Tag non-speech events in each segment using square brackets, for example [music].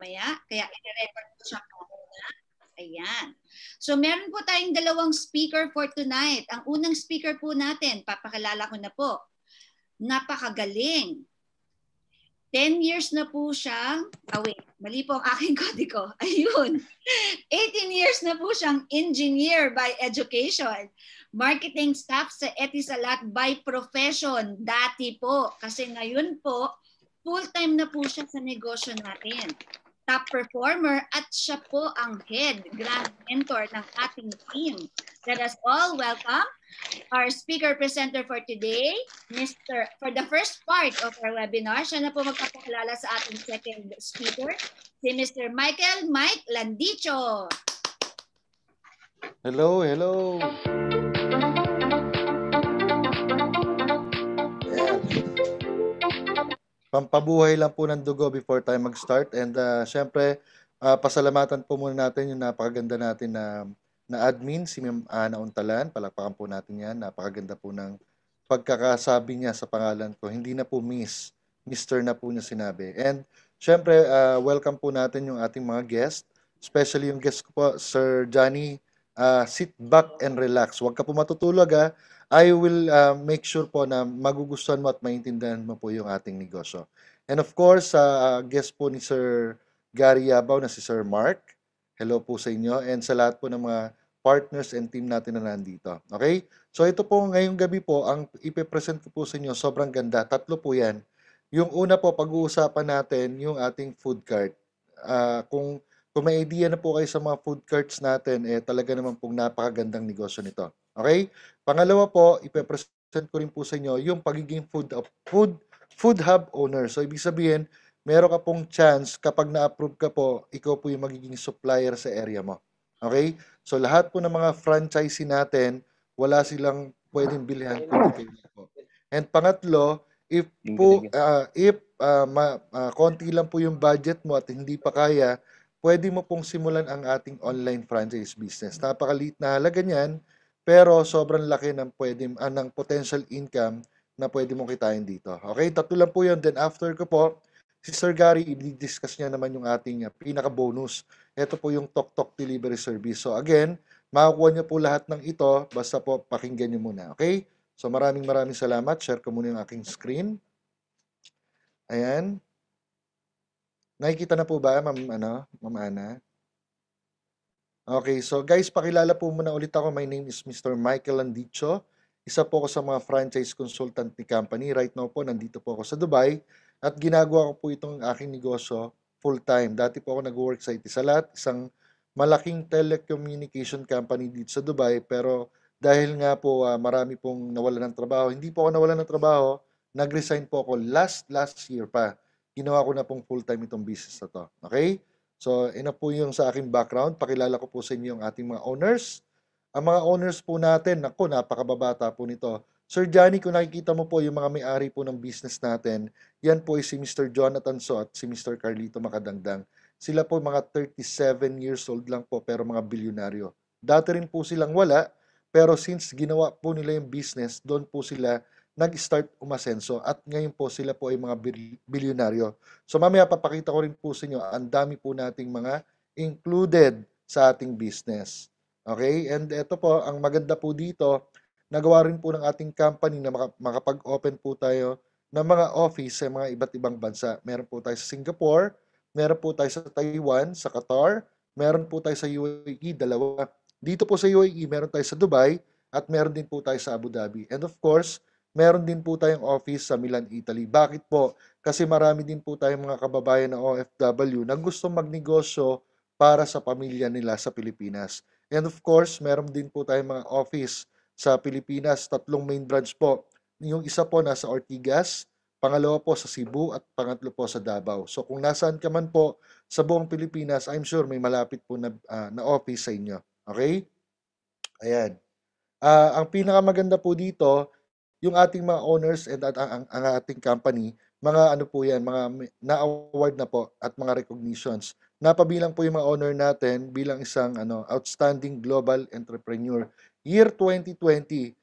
mamaya. Kaya i-record ko siya muna. Ayan. So meron po tayong dalawang speaker for tonight. Ang unang speaker po natin, papakilala ko na po. Napakagaling. 10 years na po siyang, ah wait, mali po ang aking [laughs] kodiko. Ayun. 18 years na po siyang engineer by education. Marketing staff sa Etisalat by profession. Dati po. Kasi ngayon po, full-time na po siya sa negosyo natin. Top performer at siya po ang head, grand mentor ng ating team. Let us all welcome our speaker presenter for today, Mr. For the first part of our webinar, siya na po magpapakilala sa ating second speaker, si Mr. Michael Mike Landicho. Hello, hello. Pampabuhay lang po ng dugo before tayo mag-start. And uh, syempre, uh, pasalamatan po muna natin yung napakaganda natin na, na admin, si Ma'am Ana Untalan. Palakpakan po natin yan. Napakaganda po ng pagkakasabi niya sa pangalan ko. Hindi na po Miss, Mr. na po niya sinabi. And syempre, uh, welcome po natin yung ating mga guest. Especially yung guest ko po, Sir Johnny. Uh, sit back and relax. Huwag ka po matutulog ha. I will uh, make sure po na magugustuhan mo at maintindihan mo po yung ating negosyo. And of course, uh, guest po ni Sir Gary Yabaw na si Sir Mark. Hello po sa inyo and sa lahat po ng mga partners and team natin na nandito. Okay? So ito po ngayong gabi po, ang ipipresent ko po sa inyo, sobrang ganda. Tatlo po yan. Yung una po, pag-uusapan natin yung ating food cart. Uh, kung, kung may idea na po kayo sa mga food carts natin, eh talaga naman pong napakagandang negosyo nito. Okay? Pangalawa po, ipe-present ko rin po sa inyo yung pagiging food food food hub owner. So ibig sabihin, meron ka pong chance kapag na-approve ka po, ikaw po yung magiging supplier sa area mo. Okay? So lahat po ng mga franchisee natin, wala silang pwedeng bilhan kundi kayo po. And pangatlo, if po uh, if uh, ma, uh, konti lang po yung budget mo at hindi pa kaya, pwede mo pong simulan ang ating online franchise business. Napakaliit na halaga niyan pero sobrang laki ng pwede uh, ng potential income na pwede mong kitain dito. Okay, tatlo lang po 'yon. Then after ko po, si Sir Gary, i-discuss niya naman yung ating uh, pinaka-bonus. Ito po yung Tok Tok Delivery Service. So again, makakuha niyo po lahat ng ito, basta po pakinggan niyo muna. Okay? So maraming maraming salamat. Share ko muna yung aking screen. Ayan. Nakikita na po ba, Ma'am ano, Ma'am Ana? Okay, so guys, pakilala po muna ulit ako. My name is Mr. Michael Landicho. Isa po ako sa mga franchise consultant ni company. Right now po, nandito po ako sa Dubai at ginagawa ko po itong aking negosyo full-time. Dati po ako nag-work sa Itisalat, isang malaking telecommunication company dito sa Dubai. Pero dahil nga po uh, marami pong nawala ng trabaho, hindi po ako nawala ng trabaho, nag-resign po ako last last year pa. Ginawa ko na pong full-time itong business na to. Okay? So, ina po yung sa aking background. Pakilala ko po sa inyo yung ating mga owners. Ang mga owners po natin, ako, napakababata po nito. Sir Johnny, kung nakikita mo po yung mga may-ari po ng business natin, yan po ay si Mr. Jonathan So at si Mr. Carlito Makadangdang. Sila po mga 37 years old lang po pero mga bilyonaryo. Dati rin po silang wala, pero since ginawa po nila yung business, doon po sila nag-start umasenso at ngayon po sila po ay mga bilyonaryo. So mamaya papakita ko rin po sa inyo, ang dami po nating mga included sa ating business. Okay? And ito po, ang maganda po dito, nagawa rin po ng ating company na makapag-open po tayo ng mga office sa mga iba't ibang bansa. Meron po tayo sa Singapore, meron po tayo sa Taiwan, sa Qatar, meron po tayo sa UAE, dalawa. Dito po sa UAE, meron tayo sa Dubai, at meron din po tayo sa Abu Dhabi. And of course, meron din po tayong office sa Milan, Italy. Bakit po? Kasi marami din po tayong mga kababayan na OFW na gusto magnegosyo para sa pamilya nila sa Pilipinas. And of course, meron din po tayong mga office sa Pilipinas, tatlong main branch po. Yung isa po nasa Ortigas, pangalawa po sa Cebu at pangatlo po sa Davao. So kung nasaan ka man po sa buong Pilipinas, I'm sure may malapit po na, uh, na office sa inyo. Okay? Ayan. Uh, ang pinakamaganda po dito, yung ating mga owners and at ang, ang ating company, mga ano po yan, mga na-award na po at mga recognitions. Napabilang po yung mga owner natin bilang isang ano, outstanding global entrepreneur. Year 2020,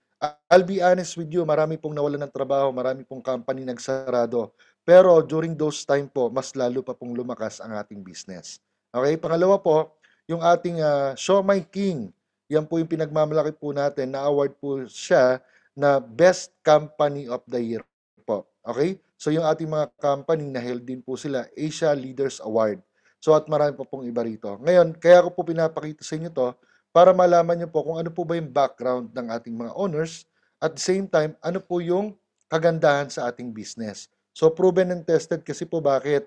I'll be honest with you, marami pong nawalan ng trabaho, marami pong company nagsarado. Pero during those time po, mas lalo pa pong lumakas ang ating business. Okay? Pangalawa po, yung ating uh, Show My King. Yan po yung pinagmamalaki po natin. Na-award po siya na Best Company of the Year po. Okay? So yung ating mga company na held din po sila Asia Leaders Award. So at marami pa pong iba rito. Ngayon, kaya ko po pinapakita sa inyo to para malaman nyo po kung ano po ba yung background ng ating mga owners at the same time, ano po yung kagandahan sa ating business. So proven and tested kasi po bakit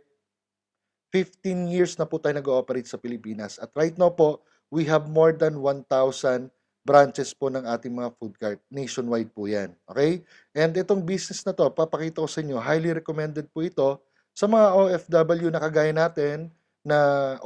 15 years na po tayo nag-ooperate sa Pilipinas. At right now po, we have more than 1,000 branches po ng ating mga food cart. Nationwide po yan. Okay? And itong business na to, papakita ko sa inyo, highly recommended po ito sa mga OFW na kagaya natin na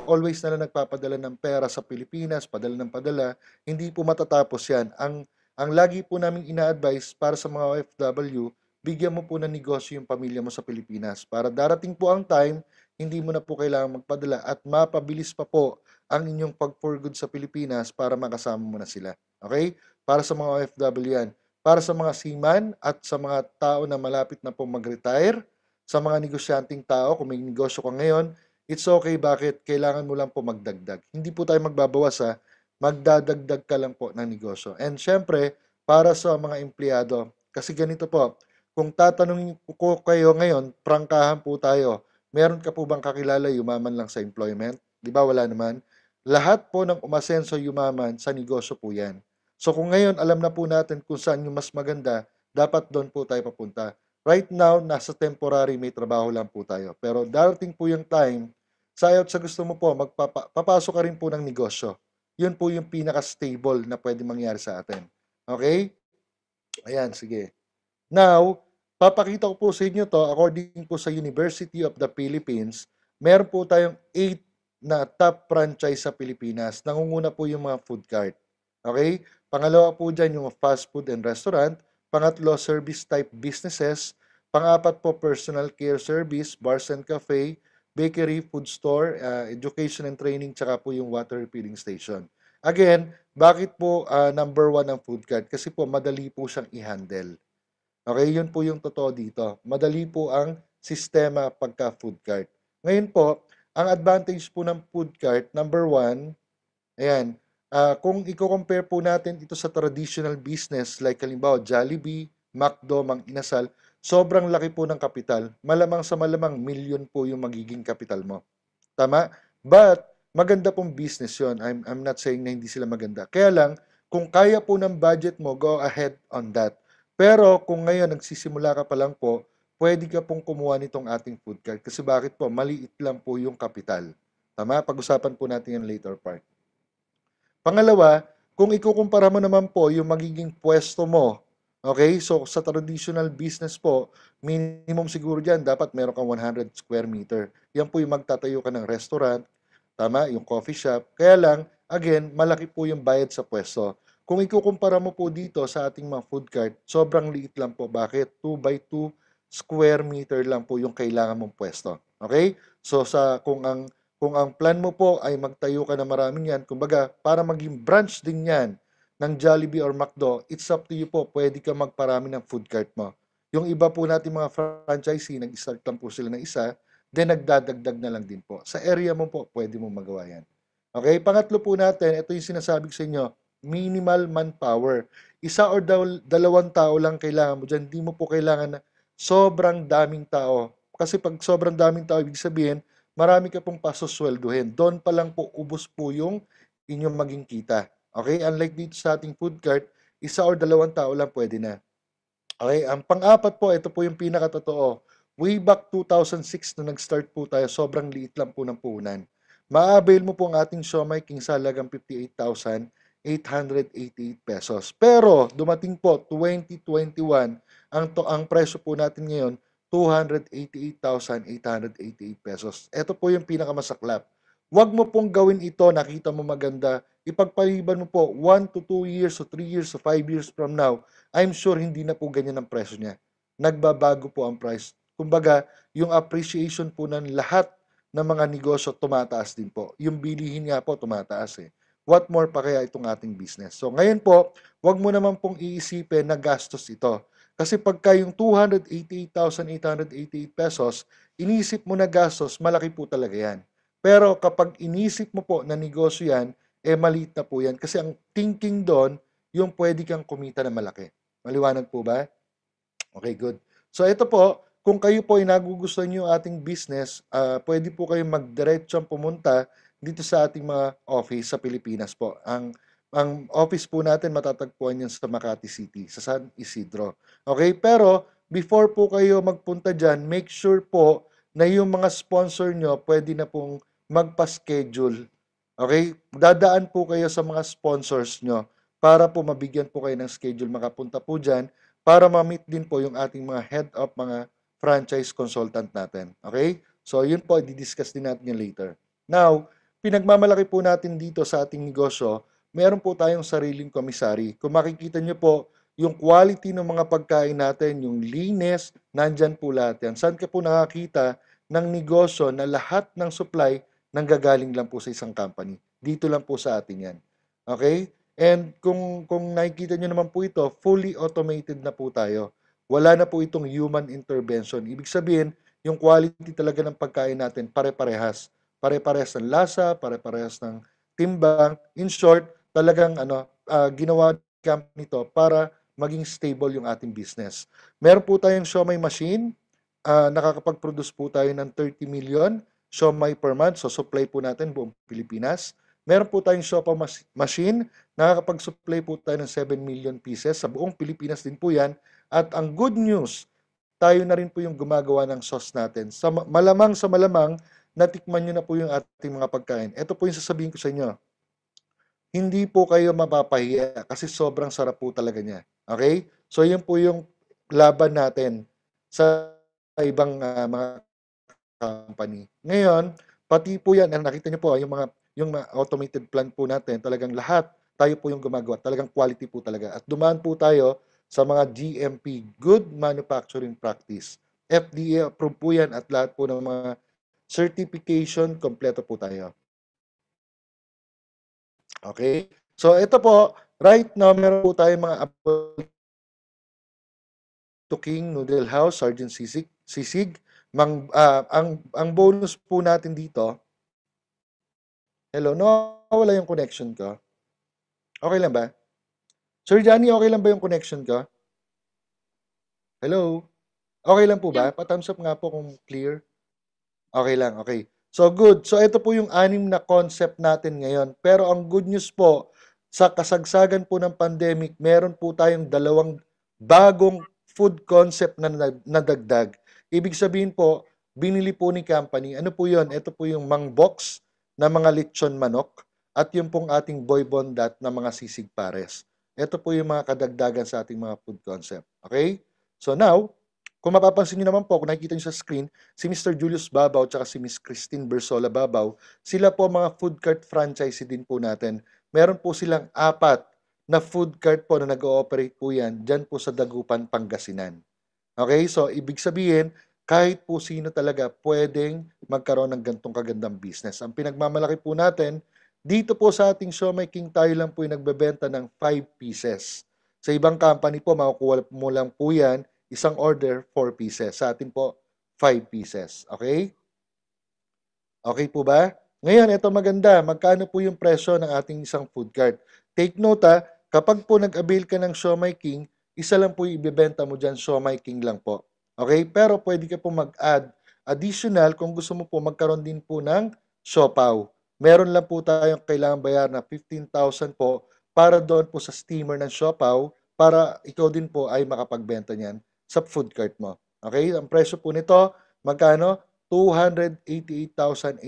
always na lang nagpapadala ng pera sa Pilipinas, padala ng padala, hindi po matatapos yan. Ang, ang lagi po namin ina-advise para sa mga OFW, bigyan mo po ng negosyo yung pamilya mo sa Pilipinas para darating po ang time, hindi mo na po kailangan magpadala at mapabilis pa po ang inyong pag-for good sa Pilipinas para makasama mo na sila. Okay? Para sa mga OFW yan. Para sa mga seaman at sa mga tao na malapit na po mag-retire, sa mga negosyanteng tao, kung may negosyo ka ngayon, it's okay. Bakit? Kailangan mo lang po magdagdag. Hindi po tayo magbabawas ha. Magdadagdag ka lang po ng negosyo. And syempre, para sa mga empleyado, kasi ganito po, kung tatanungin ko kayo ngayon, prangkahan po tayo. Meron ka po bang kakilala yumaman lang sa employment? Di ba wala naman? Lahat po ng umasenso yumaman sa negosyo po yan. So kung ngayon alam na po natin kung saan yung mas maganda, dapat doon po tayo papunta. Right now, nasa temporary may trabaho lang po tayo. Pero darating po yung time, sayot sa gusto mo po, magpapasok ka rin po ng negosyo. Yun po yung pinaka-stable na pwede mangyari sa atin. Okay? Ayan, sige. Now, papakita ko po sa inyo to, according po sa University of the Philippines, meron po tayong 8 na top franchise sa Pilipinas. Nangunguna po yung mga food cart. Okay? Pangalawa po dyan yung fast food and restaurant. Pangatlo, service type businesses. Pangapat po, personal care service, bars and cafe, bakery, food store, uh, education and training, tsaka po yung water refilling station. Again, bakit po uh, number one ang food cart? Kasi po madali po siyang i-handle. Okay, yun po yung totoo dito. Madali po ang sistema pagka food cart. Ngayon po, ang advantage po ng food cart, number one, ayan, uh, kung i-compare po natin ito sa traditional business like halimbawa Jollibee, McDo, Mang Inasal, sobrang laki po ng kapital. Malamang sa malamang million po yung magiging kapital mo. Tama? But, maganda pong business yon. I'm, I'm not saying na hindi sila maganda. Kaya lang, kung kaya po ng budget mo, go ahead on that. Pero kung ngayon nagsisimula ka pa lang po, pwede ka pong kumuha nitong ating food cart. Kasi bakit po? Maliit lang po yung kapital. Tama? Pag-usapan po natin yung later part. Pangalawa, kung ikukumpara mo naman po yung magiging pwesto mo, okay? So, sa traditional business po, minimum siguro dyan, dapat meron kang 100 square meter. Yan po yung magtatayo ka ng restaurant, tama? Yung coffee shop. Kaya lang, again, malaki po yung bayad sa pwesto. Kung ikukumpara mo po dito sa ating mga food cart, sobrang liit lang po. Bakit? 2 by 2 square meter lang po yung kailangan mong pwesto. Okay? So sa kung ang kung ang plan mo po ay magtayo ka na maraming yan, kumbaga para maging branch din yan ng Jollibee or McDo, it's up to you po. Pwede ka magparami ng food cart mo. Yung iba po natin mga franchisee, nag-start lang po sila na isa, then nagdadagdag na lang din po. Sa area mo po, pwede mo magawa yan. Okay, pangatlo po natin, ito yung sinasabi ko sa inyo, minimal manpower. Isa or dal- dalawang tao lang kailangan mo dyan. Hindi mo po kailangan na sobrang daming tao. Kasi pag sobrang daming tao, ibig sabihin, marami ka pong pasosweldohin. Doon pa lang po ubos po yung inyong maging kita. Okay? Unlike dito sa ating food cart, isa or dalawang tao lang pwede na. Okay? Ang pang-apat po, ito po yung pinakatotoo. Way back 2006 na nag-start po tayo, sobrang liit lang po ng puhunan. Ma-avail mo po ang ating Shomai King sa halagang 58,000 888 pesos. Pero dumating po 2021, ang to ang presyo po natin ngayon 288,888 pesos. Ito po yung pinakamasaklap. Huwag mo pong gawin ito, nakita mo maganda. Ipagpaliban mo po 1 to 2 years o 3 years o 5 years from now, I'm sure hindi na po ganyan ang presyo niya. Nagbabago po ang price. Kumbaga, yung appreciation po ng lahat ng mga negosyo tumataas din po. Yung bilihin nga po tumataas eh what more pa kaya itong ating business. So ngayon po, wag mo naman pong iisipin na gastos ito. Kasi pagka yung 288,888 pesos, inisip mo na gastos, malaki po talaga yan. Pero kapag inisip mo po na negosyo yan, eh maliit na po yan. Kasi ang thinking doon, yung pwede kang kumita na malaki. Maliwanag po ba? Okay, good. So ito po, kung kayo po ay nagugustuhan nyo ating business, uh, pwede po kayo magdiretsyon pumunta dito sa ating mga office sa Pilipinas po. Ang ang office po natin matatagpuan yan sa Makati City, sa San Isidro. Okay? Pero before po kayo magpunta dyan, make sure po na yung mga sponsor nyo pwede na pong magpa-schedule. Okay? Dadaan po kayo sa mga sponsors nyo para po mabigyan po kayo ng schedule makapunta po dyan para ma-meet din po yung ating mga head of mga franchise consultant natin. Okay? So, yun po, i-discuss din natin yan later. Now, pinagmamalaki po natin dito sa ating negosyo meron po tayong sariling komisari. Kung makikita nyo po, yung quality ng mga pagkain natin, yung linis, nandyan po lahat yan. Saan ka po nakakita ng negosyo na lahat ng supply nanggagaling lang po sa isang company? Dito lang po sa atin yan. Okay? And kung, kung nakikita nyo naman po ito, fully automated na po tayo. Wala na po itong human intervention. Ibig sabihin, yung quality talaga ng pagkain natin pare-parehas. Pare-parehas ng lasa, pare-parehas ng timbang. In short, talagang ano, uh, ginawa camp nito para maging stable yung ating business. Meron po tayong Shomai machine, uh, nakakapag-produce po tayo ng 30 million Shomai per month, so supply po natin buong Pilipinas. Meron po tayong Shopa machine, nakakapag-supply po tayo ng 7 million pieces sa buong Pilipinas din po yan. At ang good news, tayo na rin po yung gumagawa ng sauce natin. Sa malamang sa malamang, natikman nyo na po yung ating mga pagkain. Ito po yung sasabihin ko sa inyo hindi po kayo mapapahiya kasi sobrang sarap po talaga niya. Okay? So, yun po yung laban natin sa ibang uh, mga company. Ngayon, pati po yan, nakita niyo po, yung mga yung automated plant po natin, talagang lahat tayo po yung gumagawa. Talagang quality po talaga. At dumaan po tayo sa mga GMP, Good Manufacturing Practice. FDA approved po yan at lahat po ng mga certification, kompleto po tayo. Okay? So, ito po, right now, meron po tayong mga Apple to King Noodle House, Sergeant Sisig. Sisig. Mang, uh, ang, ang bonus po natin dito, hello, nawawala yung connection ko. Okay lang ba? Sir Johnny, okay lang ba yung connection ko? Hello? Okay lang po ba? Pa-thumbs up nga po kung clear. Okay lang, okay. So good. So ito po yung anim na concept natin ngayon. Pero ang good news po, sa kasagsagan po ng pandemic, meron po tayong dalawang bagong food concept na nadagdag. Ibig sabihin po, binili po ni company. Ano po yon? Ito po yung mang box na mga lechon manok at yung pong ating boy bondat na mga sisig pares. Ito po yung mga kadagdagan sa ating mga food concept. Okay? So now, kung mapapansin niyo naman po, kung nakikita niyo sa screen, si Mr. Julius Babaw at si Miss Christine Bersola Babaw, sila po mga food cart franchise din po natin. Meron po silang apat na food cart po na nag-ooperate po yan dyan po sa Dagupan, Pangasinan. Okay, so ibig sabihin, kahit po sino talaga pwedeng magkaroon ng gantong kagandang business. Ang pinagmamalaki po natin, dito po sa ating Shomai King tayo lang po yung nagbebenta ng 5 pieces. Sa ibang company po, makukuha mo lang po yan Isang order, 4 pieces. Sa atin po, 5 pieces. Okay? Okay po ba? Ngayon, ito maganda. Magkano po yung presyo ng ating isang food cart? Take note ha, kapag po nag-avail ka ng Siomai King, isa lang po yung ibibenta mo dyan, Siomai King lang po. Okay? Pero pwede ka po mag-add additional kung gusto mo po magkaroon din po ng siopaw. Meron lang po tayong kailangan bayar na 15,000 po para doon po sa steamer ng siopaw para ikaw din po ay makapagbenta niyan sa food cart mo. Okay? Ang presyo po nito, magkano? 288,888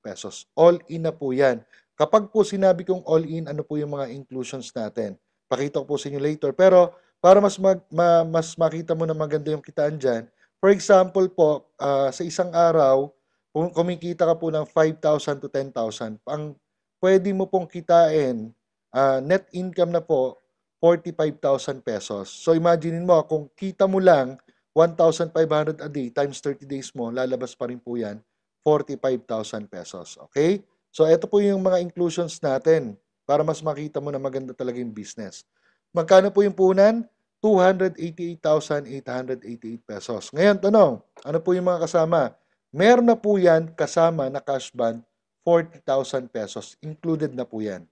pesos. All in na po yan. Kapag po sinabi kong all in, ano po yung mga inclusions natin? Pakita ko po sa inyo later. Pero para mas mag, ma, mas makita mo na maganda yung kitaan dyan, for example po, uh, sa isang araw, kung kumikita ka po ng 5,000 to 10,000, ang pwede mo pong kitain, uh, net income na po, 45,000 pesos. So imagine mo, kung kita mo lang 1,500 a day times 30 days mo, lalabas pa rin po yan 45,000 pesos. Okay? So ito po yung mga inclusions natin para mas makita mo na maganda talaga yung business. Magkano po yung punan? 288,888 pesos. Ngayon, tanong, ano po yung mga kasama? Meron na po yan kasama na cash bond, 40,000 pesos. Included na po yan.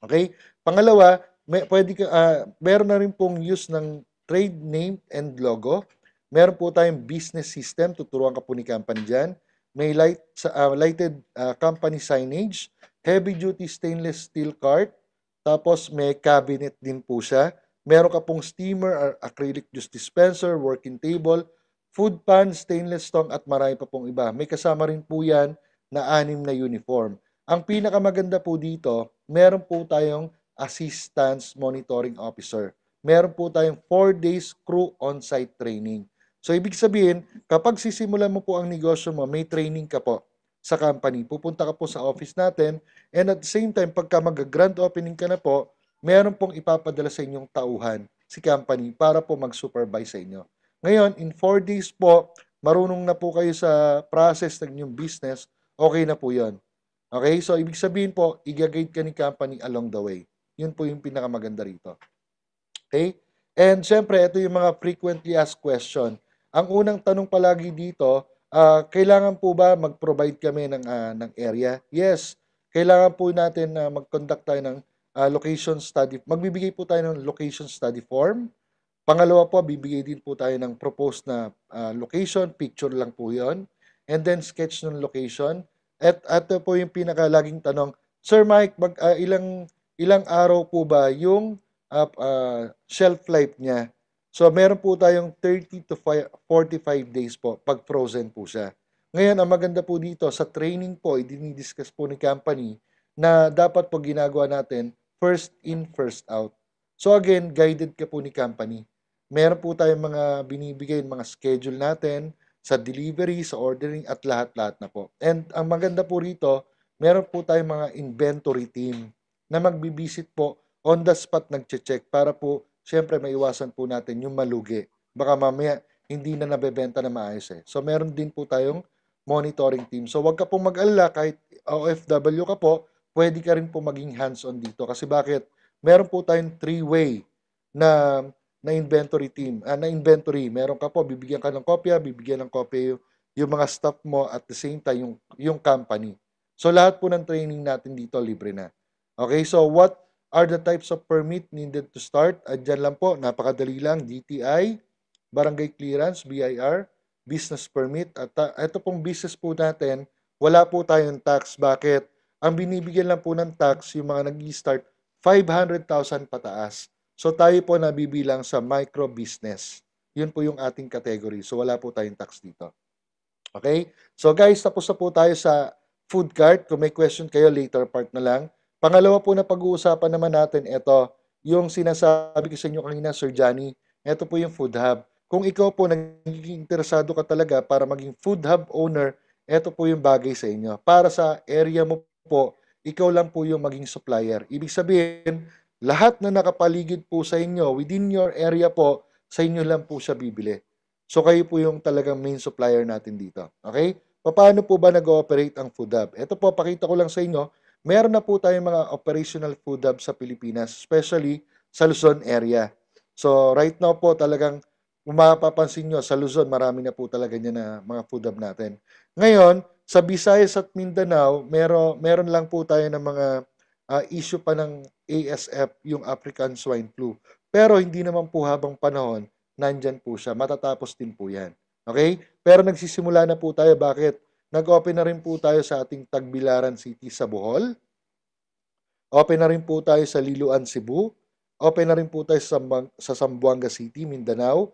Okay? Pangalawa, may, pwede ka, ah, meron na rin pong use ng trade name and logo. Meron po tayong business system, tuturuan ka po ni company dyan. May light, ah, lighted ah, company signage, heavy duty stainless steel cart, tapos may cabinet din po siya. Meron ka pong steamer, or acrylic juice dispenser, working table, food pan, stainless stone at marami pa pong iba. May kasama rin po yan na anim na uniform. Ang pinakamaganda po dito, meron po tayong assistance monitoring officer. Meron po tayong 4 days crew on-site training. So, ibig sabihin, kapag sisimulan mo po ang negosyo mo, may training ka po sa company. Pupunta ka po sa office natin and at the same time, pagka mag-grand opening ka na po, meron pong ipapadala sa inyong tauhan si company para po mag-supervise sa inyo. Ngayon, in 4 days po, marunong na po kayo sa process ng inyong business, okay na po yon. Okay? So, ibig sabihin po, i-guide ka ni company along the way. Yun po yung pinakamaganda rito. Okay? And syempre, ito yung mga frequently asked question. Ang unang tanong palagi dito, uh, kailangan po ba mag-provide kami ng, uh, ng area? Yes, kailangan po natin na uh, mag-conduct tayo ng uh, location study. Magbibigay po tayo ng location study form. Pangalawa po, bibigay din po tayo ng proposed na uh, location, picture lang po yon and then sketch ng location. At ito po yung pinakalaging tanong, Sir Mike, mag, uh, ilang ilang araw po ba yung uh, uh, shelf life niya? So meron po tayong 30 to 45 days po pag frozen po siya. Ngayon, ang maganda po dito, sa training po, i-discuss po ni company na dapat po ginagawa natin first in, first out. So again, guided ka po ni company. Meron po tayong mga binibigay, mga schedule natin sa delivery, sa ordering at lahat-lahat na po. And ang maganda po rito, meron po tayong mga inventory team na magbibisit po on the spot nagche-check para po syempre maiwasan po natin yung malugi. Baka mamaya hindi na nabebenta na maayos eh. So meron din po tayong monitoring team. So wag ka pong mag-alala kahit OFW ka po, pwede ka rin po maging hands-on dito. Kasi bakit? Meron po tayong three-way na na inventory team, uh, na inventory. Meron ka po, bibigyan ka ng kopya, bibigyan ng kopya yung, yung mga staff mo at the same time yung, yung company. So lahat po ng training natin dito libre na. Okay, so what are the types of permit needed to start? Adyan lang po, napakadali lang, DTI, Barangay Clearance, BIR, Business Permit. At ito pong business po natin, wala po tayong tax. Bakit? ang binibigyan lang po ng tax yung mga nag-start 500,000 pataas. So tayo po nabibilang sa micro business. Yun po yung ating category. So wala po tayong tax dito. Okay? So guys, tapos na po tayo sa food cart. Kung may question kayo, later part na lang. Pangalawa po na pag-uusapan naman natin, ito, yung sinasabi ko sa inyo kanina, Sir Johnny, ito po yung food hub. Kung ikaw po nagiging interesado ka talaga para maging food hub owner, ito po yung bagay sa inyo. Para sa area mo po, ikaw lang po yung maging supplier. Ibig sabihin, lahat na nakapaligid po sa inyo, within your area po, sa inyo lang po siya bibili. So kayo po yung talagang main supplier natin dito. Okay? Paano po ba nag-ooperate ang food hub? Ito po, pakita ko lang sa inyo, meron na po tayong mga operational food hub sa Pilipinas, especially sa Luzon area. So right now po talagang mapapansin nyo, sa Luzon, marami na po talaga niya na mga food hub natin. Ngayon, sa Visayas at Mindanao, meron, meron lang po tayo ng mga uh, issue pa ng ASF, yung African Swine Flu. Pero hindi naman po habang panahon, nandyan po siya. Matatapos din po yan. Okay? Pero nagsisimula na po tayo. Bakit? Nag-open na rin po tayo sa ating Tagbilaran City sa Bohol. Open na rin po tayo sa Liloan, Cebu. Open na rin po tayo sa, sa Zamboanga City, Mindanao.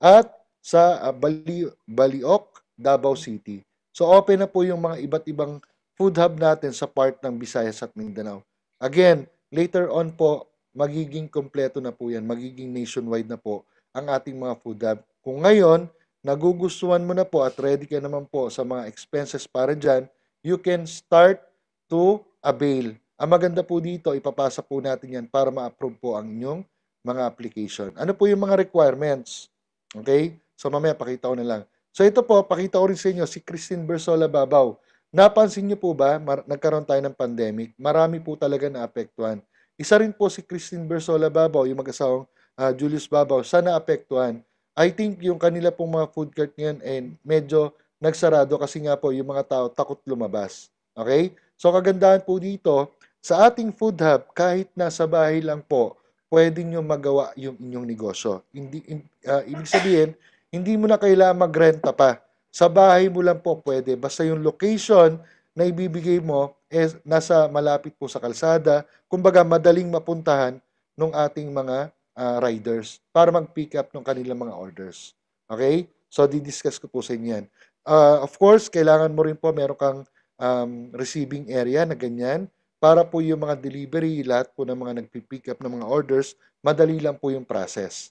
At sa uh, Bali, Baliok, Davao City. So open na po yung mga iba't ibang food hub natin sa part ng Visayas at Mindanao. Again, later on po, magiging kompleto na po yan, magiging nationwide na po ang ating mga food hub. Kung ngayon, nagugustuhan mo na po at ready ka naman po sa mga expenses para dyan, you can start to avail. Ang maganda po dito, ipapasa po natin yan para ma-approve po ang inyong mga application. Ano po yung mga requirements? Okay? So mamaya pakita ko na lang. So ito po, pakita ko rin sa inyo si Christine Bersola Babaw. Napansin niyo po ba, nagkaroon tayo ng pandemic, marami po talaga na apektuhan. Isa rin po si Christine Bersola Babaw, yung mag-asawang ah, Julius Babaw, sana apektuhan. I think yung kanila pong mga food cart ngayon eh, medyo nagsarado kasi nga po yung mga tao takot lumabas. Okay? So kagandahan po dito, sa ating food hub, kahit nasa bahay lang po, pwede nyo magawa yung inyong negosyo. Hindi, in, ah, ibig sabihin, hindi mo na kailangan magrenta pa. Sa bahay mo lang po pwede. Basta yung location na ibibigay mo is nasa malapit po sa kalsada. Kumbaga, madaling mapuntahan ng ating mga ah, riders para mag-pick up ng kanilang mga orders. Okay? So, didiscuss ko po sa inyo yan. Ah, of course, kailangan mo rin po meron kang um, receiving area na ganyan para po yung mga delivery, lahat po ng mga nagpipick up ng mga orders, madali lang po yung process.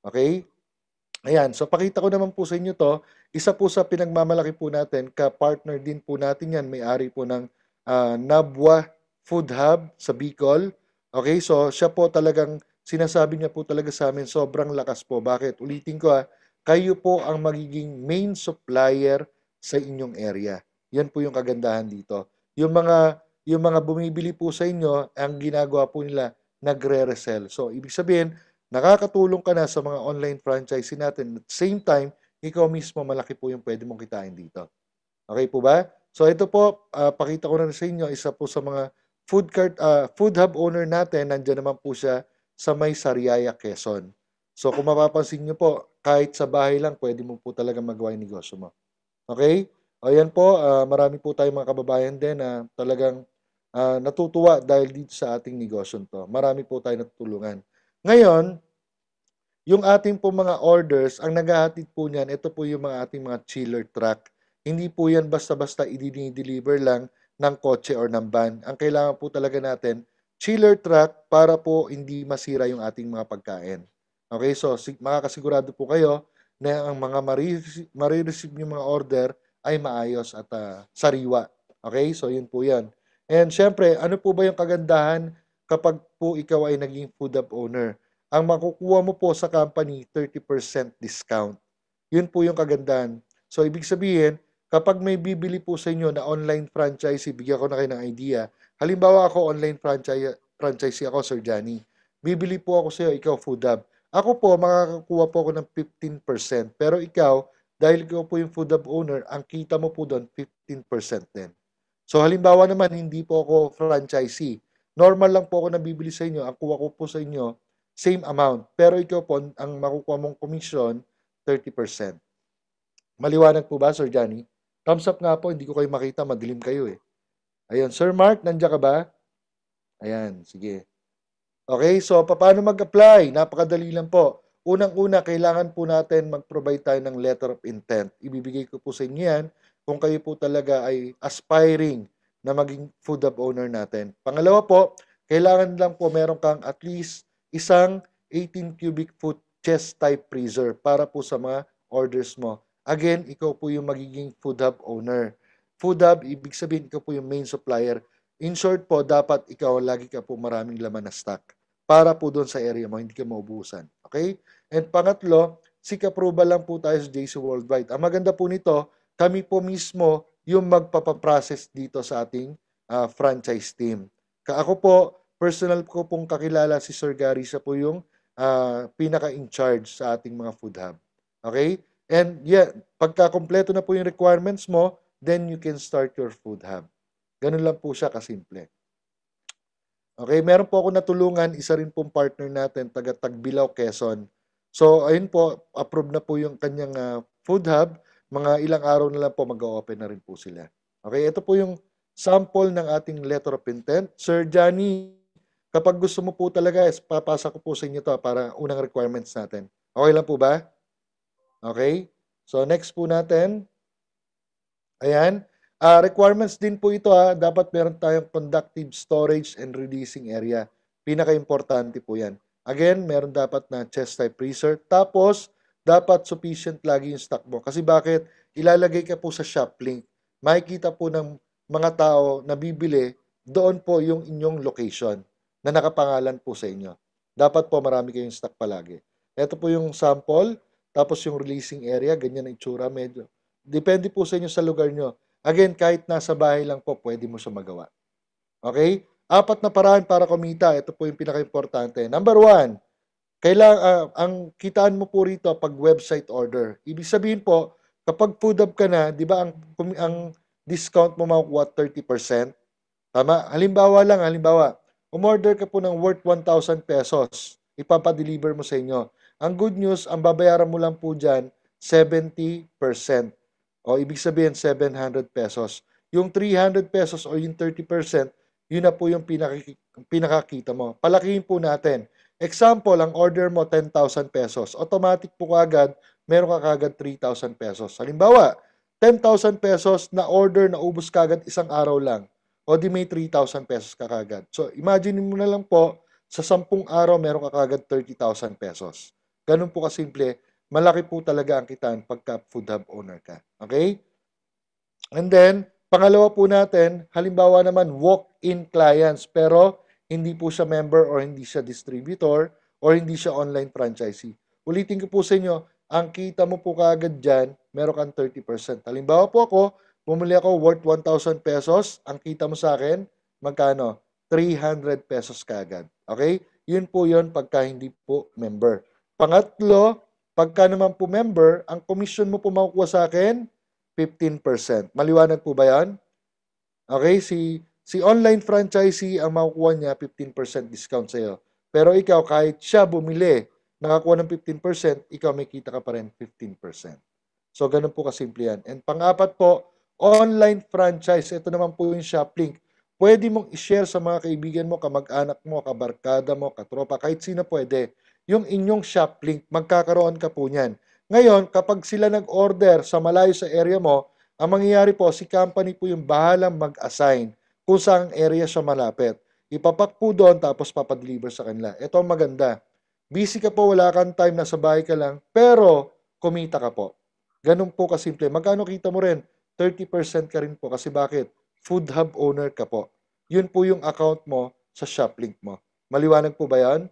Okay? Ayan, so pakita ko naman po sa inyo to. Isa po sa pinagmamalaki po natin, ka-partner din po natin yan, may-ari po ng ah, Nabwa Food Hub sa Bicol. Okay, so siya po talagang, sinasabi niya po talaga sa amin, sobrang lakas po. Bakit? Ulitin ko ha, kayo po ang magiging main supplier sa inyong area. Yan po yung kagandahan dito. Yung mga yung mga bumibili po sa inyo, ang ginagawa po nila, nagre-resell. So, ibig sabihin, nakakatulong ka na sa mga online franchising natin. At same time, ikaw mismo malaki po yung pwede mong kitain dito. Okay po ba? So, ito po, ah, pakita ko na sa inyo, isa po sa mga food cart, ah, food hub owner natin, nandiyan naman po siya sa may Sariaya, Quezon. So, kung mapapansin nyo po, kahit sa bahay lang, pwede mo po talaga magawa yung negosyo mo. Okay? O po, ah, marami po tayong mga kababayan din na talagang ah, natutuwa dahil dito sa ating negosyo to. Marami po tayo natutulungan. Ngayon, yung ating po mga orders, ang naghahatid po niyan, ito po yung mga ating mga chiller truck. Hindi po yan basta-basta i-deliver lang ng kotse or ng van. Ang kailangan po talaga natin, chiller truck para po hindi masira yung ating mga pagkain. Okay, so sig- makakasigurado po kayo na ang mga marireceive, yung mga order ay maayos at ah, sariwa. Okay, so yun po yan. And syempre, ano po ba yung kagandahan kapag po ikaw ay naging food hub owner? Ang makukuha mo po sa company, 30% discount. Yun po yung kagandahan. So, ibig sabihin, kapag may bibili po sa inyo na online franchise, bigyan ko na kayo ng idea. Halimbawa ako, online franchise, franchisee ako, Sir Johnny. Bibili po ako sa iyo, ikaw food hub. Ako po, makakakuha po ako ng 15%. Pero ikaw, dahil ikaw po yung food hub owner, ang kita mo po doon, 15% din. So halimbawa naman, hindi po ako franchisee. Normal lang po ako nabibili sa inyo. Ang kuha ko po sa inyo, same amount. Pero ikaw po, ang makukuha mong commission, 30%. Maliwanag po ba, Sir Johnny? Thumbs up nga po, hindi ko kayo makita, madilim kayo eh. Ayun, Sir Mark, nandiyan ka ba? Ayan, sige. Okay, so paano mag-apply? Napakadali lang po. Unang-una, kailangan po natin mag-provide tayo ng letter of intent. Ibibigay ko po sa inyo yan kung kayo po talaga ay aspiring na maging food hub owner natin. Pangalawa po, kailangan lang po meron kang at least isang 18 cubic foot chest type freezer para po sa mga orders mo. Again, ikaw po yung magiging food hub owner. Food hub, ibig sabihin ikaw po yung main supplier. In short po, dapat ikaw lagi ka po maraming laman na stock para po doon sa area mo, hindi ka maubusan. Okay? And pangatlo, seek approval lang po tayo sa JC Worldwide. Ang maganda po nito, kami po mismo yung magpapaprocess dito sa ating ah, franchise team. Ka ako po, personal ko pong kakilala si Sir Gary, siya po yung ah, pinaka-in charge sa ating mga food hub. Okay? And yeah, pagka kompleto na po yung requirements mo, then you can start your food hub. Ganun lang po siya kasimple. Okay, meron po ako natulungan, isa rin pong partner natin, taga Tagbilaw, Quezon. So, ayun po, approve na po yung kanyang ah, food hub. Mga ilang araw na lang po mag-open na rin po sila. Okay, ito po yung sample ng ating letter of intent. Sir Johnny, kapag gusto mo po talaga, is papasa ko po sa inyo to para unang requirements natin. Okay lang po ba? Okay? So, next po natin. Ayan. Ah, requirements din po ito ha. Dapat meron tayong conductive storage and releasing area. Pinaka-importante po yan. Again, meron dapat na chest type freezer. Tapos, dapat sufficient lagi yung stock mo. Kasi bakit? Ilalagay ka po sa shop link. Makikita po ng mga tao na bibili, doon po yung inyong location na nakapangalan po sa inyo. Dapat po marami kayong stock palagi. Ito po yung sample, tapos yung releasing area, ganyan ang itsura medyo. Depende po sa inyo sa lugar nyo. Again, kahit nasa bahay lang po, pwede mo siya magawa. Okay? Apat na paraan para kumita. Ito po yung pinaka-importante. Number one, kailangan, ah, ang kitaan mo po rito pag website order. Ibig sabihin po, kapag food hub ka na, di ba ang, ang discount mo makukuha 30%? Tama? Halimbawa lang, halimbawa, umorder ka po ng worth 1,000 pesos. Ipapadeliver mo sa inyo. Ang good news, ang babayaran mo lang po dyan, 70%. O ibig sabihin, 700 pesos. Yung 300 pesos o yung 30%, yun na po yung pinaki- pinakakita mo. Palakihin po natin. Example, ang order mo 10,000 pesos. Automatic po kagad, meron ka kagad 3,000 pesos. Halimbawa, 10,000 pesos na order na ubos kagad isang araw lang. O di may 3,000 pesos ka kagad. So, imagine mo na lang po, sa 10 araw, meron ka kagad 30,000 pesos. Ganun po kasimple. Malaki po talaga ang kitaan pagka food hub owner ka. Okay? And then, pangalawa po natin, halimbawa naman walk-in clients pero hindi po siya member or hindi siya distributor or hindi siya online franchisee. Ulitin ko po sa inyo, ang kita mo po kaagad dyan, meron kang 30%. Halimbawa po ako, bumili ako worth 1,000 pesos, ang kita mo sa akin, magkano? 300 pesos kaagad. Okay? Yun po yun pagka hindi po member. Pangatlo, pagka naman po member, ang commission mo po makukuha sa akin, 15%. Maliwanag po ba yan? Okay, si si online franchisee ang makukuha niya 15% discount sa iyo. Pero ikaw kahit siya bumili, nakakuha ng 15%, ikaw may kita ka pa rin 15%. So ganun po kasimple yan. And pang-apat po, online franchise. Ito naman po yung shop link. Pwede mong i-share sa mga kaibigan mo, kamag-anak mo, kabarkada mo, katropa, kahit sino pwede. Yung inyong shop link, magkakaroon ka po niyan. Ngayon, kapag sila nag-order sa malayo sa area mo, ang mangyayari po, si company po yung bahalang mag-assign kung saan area siya malapit. Ipapak po doon tapos papadeliver sa kanila. Ito ang maganda. Busy ka po, wala kang time, nasa bahay ka lang, pero kumita ka po. Ganun po kasimple. Magkano kita mo rin? 30% ka rin po. Kasi bakit? Food hub owner ka po. Yun po yung account mo sa Shoplink mo. Maliwanag po ba yan?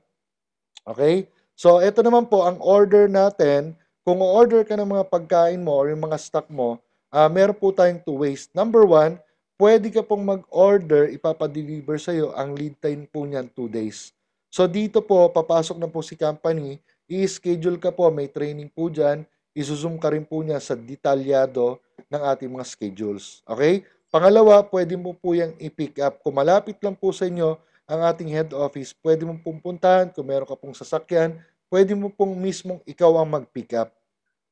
Okay? So, ito naman po, ang order natin, kung order ka ng mga pagkain mo or yung mga stock mo, uh, meron po tayong two ways. Number one, pwede ka pong mag-order, ipapadeliver sa'yo. Ang lead time po niyan, 2 days. So, dito po, papasok na po si company, i-schedule ka po, may training po dyan, isusum ka rin po niya sa detalyado ng ating mga schedules. Okay? Pangalawa, pwede mo po yung i-pick up. Kung malapit lang po sa inyo ang ating head office, pwede mo pong puntahan. Kung meron ka pong sasakyan, pwede mo pong mismong ikaw ang mag-pick up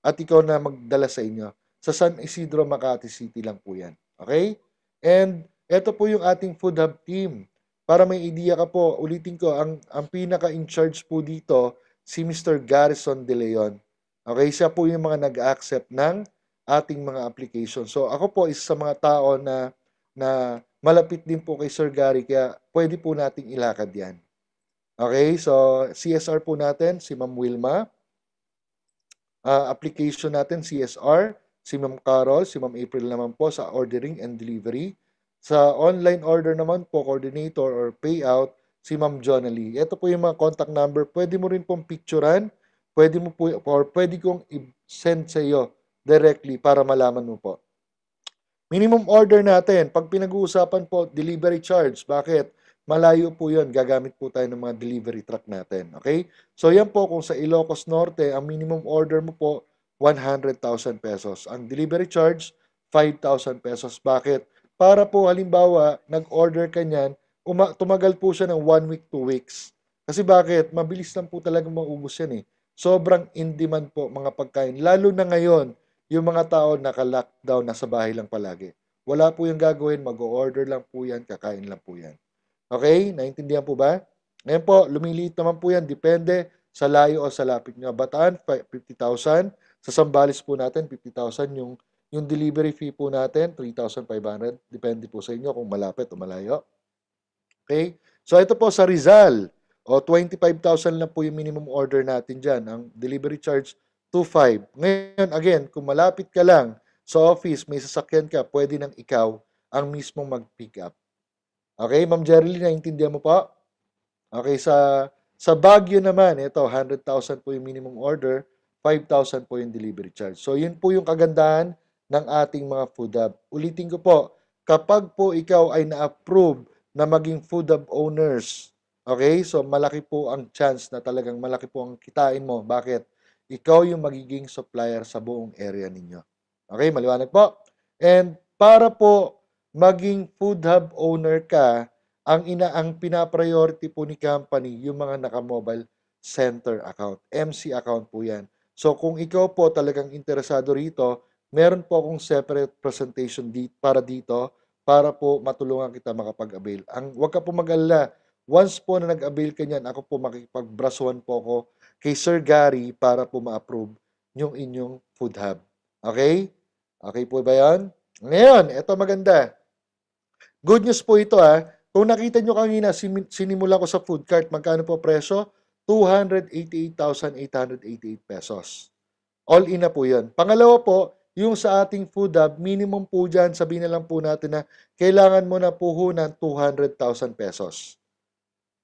at ikaw na magdala sa inyo. Sa San Isidro, Makati City lang po yan. Okay? And ito po yung ating food hub team. Para may idea ka po, ulitin ko, ang, ang pinaka-in charge po dito, si Mr. Garrison De Leon. Okay, siya po yung mga nag-accept ng ating mga application. So ako po isa sa mga tao na na malapit din po kay Sir Gary kaya pwede po nating ilakad 'yan. Okay, so CSR po natin si Ma'am Wilma. Uh, application natin CSR, si Ma'am Carol, si Ma'am April naman po sa ordering and delivery. Sa online order naman po, coordinator or payout, si Ma'am Jonalie. Ito po yung mga contact number. Pwede mo rin pong picturean pwede mo po, or pwede kong i-send sa iyo directly para malaman mo po. Minimum order natin, pag pinag-uusapan po, delivery charge. Bakit? Malayo po yun. Gagamit po tayo ng mga delivery truck natin. Okay? So yan po, kung sa Ilocos Norte, ang minimum order mo po, 100,000 pesos. Ang delivery charge, 5,000 pesos. Bakit? Para po, halimbawa, nag-order ka niyan, tumagal po siya ng 1 week, 2 weeks. Kasi bakit? Mabilis lang po talaga maubos yan eh sobrang in demand po mga pagkain. Lalo na ngayon, yung mga tao naka-lockdown, nasa bahay lang palagi. Wala po yung gagawin, mag-order lang po yan, kakain lang po yan. Okay? Naintindihan po ba? Ngayon po, lumiliit naman po yan. Depende sa layo o sa lapit nyo. Bataan, 50,000. Sa Sambales po natin, 50,000. Yung, yung delivery fee po natin, 3,500. Depende po sa inyo kung malapit o malayo. Okay? So, ito po sa Rizal. O 25,000 lang po yung minimum order natin dyan. Ang delivery charge, 2.5. Ngayon, again, kung malapit ka lang sa office, may sasakyan ka, pwede nang ikaw ang mismong mag-pick up. Okay, Ma'am Jerilyn, naintindihan mo po? Okay, sa sa Baguio naman, ito, 100,000 po yung minimum order, 5,000 po yung delivery charge. So, yun po yung kagandahan ng ating mga food hub. Ulitin ko po, kapag po ikaw ay na-approve na maging food hub owners Okay? So, malaki po ang chance na talagang malaki po ang kitain mo. Bakit? Ikaw yung magiging supplier sa buong area ninyo. Okay? Maliwanag po. And para po maging food hub owner ka, ang ina ang pina-priority po ni company yung mga naka-mobile center account. MC account po yan. So kung ikaw po talagang interesado rito, meron po akong separate presentation dito, para dito para po matulungan kita makapag-avail. Ang wag ka po mag-alala. Once po na nag-avail ka niyan, ako po makikipag-brasuhan po ako kay Sir Gary para po ma-approve yung inyong food hub. Okay? Okay po ba yan? Ngayon, ito maganda. Good news po ito ha. Kung nakita nyo kanina, sinimula ko sa food cart, magkano po presyo? 288,888 pesos. All in na po yun. Pangalawa po, yung sa ating food hub, minimum po dyan, sabihin na lang po natin na kailangan mo na puhunan 200,000 pesos.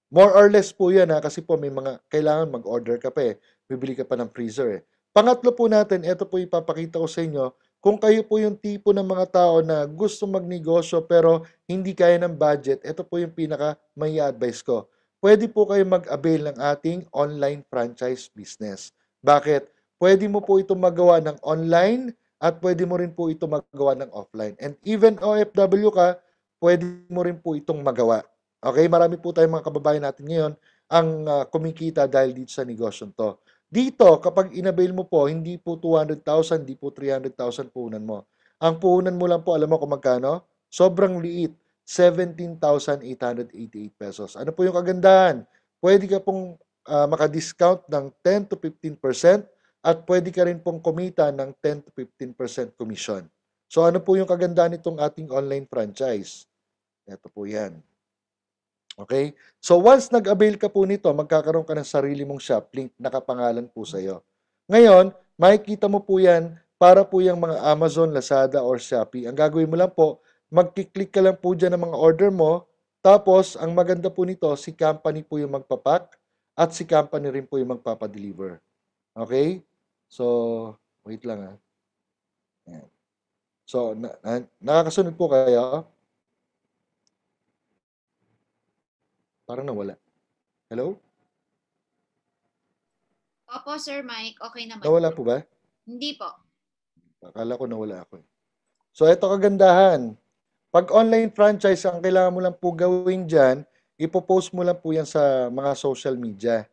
More or less po yan ha, kasi po may mga kailangan mag-order ka pa eh. Bibili ka pa ng freezer eh. Pangatlo po natin, ito po ipapakita ko sa inyo, kung kayo po yung tipo ng mga tao na gusto magnegosyo pero hindi kaya ng budget, ito po yung pinaka may advice ko. Pwede po kayo mag-avail ng ating online franchise business. Bakit? Pwede mo po ito magawa ng online at pwede mo rin po ito magawa ng offline. And even OFW ka, pwede mo rin po itong magawa. Okay, marami po tayong mga kababayan natin ngayon ang uh, kumikita dahil dito sa negosyo to. Dito, kapag inabail mo po, hindi po 200,000, hindi po 300,000 puhunan mo. Ang puhunan mo lang po, alam mo kung magkano? Sobrang liit. 17,888 pesos. Ano po yung kagandahan? Pwede ka pong uh, maka-discount ng 10 to 15% at pwede ka rin pong kumita ng 10 to 15% commission. So ano po yung kagandahan nitong ating online franchise? Ito po yan. Okay? So once nag-avail ka po nito, magkakaroon ka ng sarili mong shop link nakapangalan po sa iyo. Ngayon, makikita mo po yan para po yung mga Amazon, Lazada, or Shopee. Ang gagawin mo lang po, magkiklik ka lang po dyan ng mga order mo. Tapos, ang maganda po nito, si company po yung magpapak at si company rin po yung magpapadeliver. Okay? So, wait lang ha. Ah. So, na, na, nakakasunod po kayo? Parang nawala. Hello? Opo, Sir Mike. Okay naman. Nawala po ba? Hindi po. Akala ko nawala ako. Eh. So, ito kagandahan. Pag online franchise, ang kailangan mo lang po gawin dyan, ipopost mo lang po yan sa mga social media.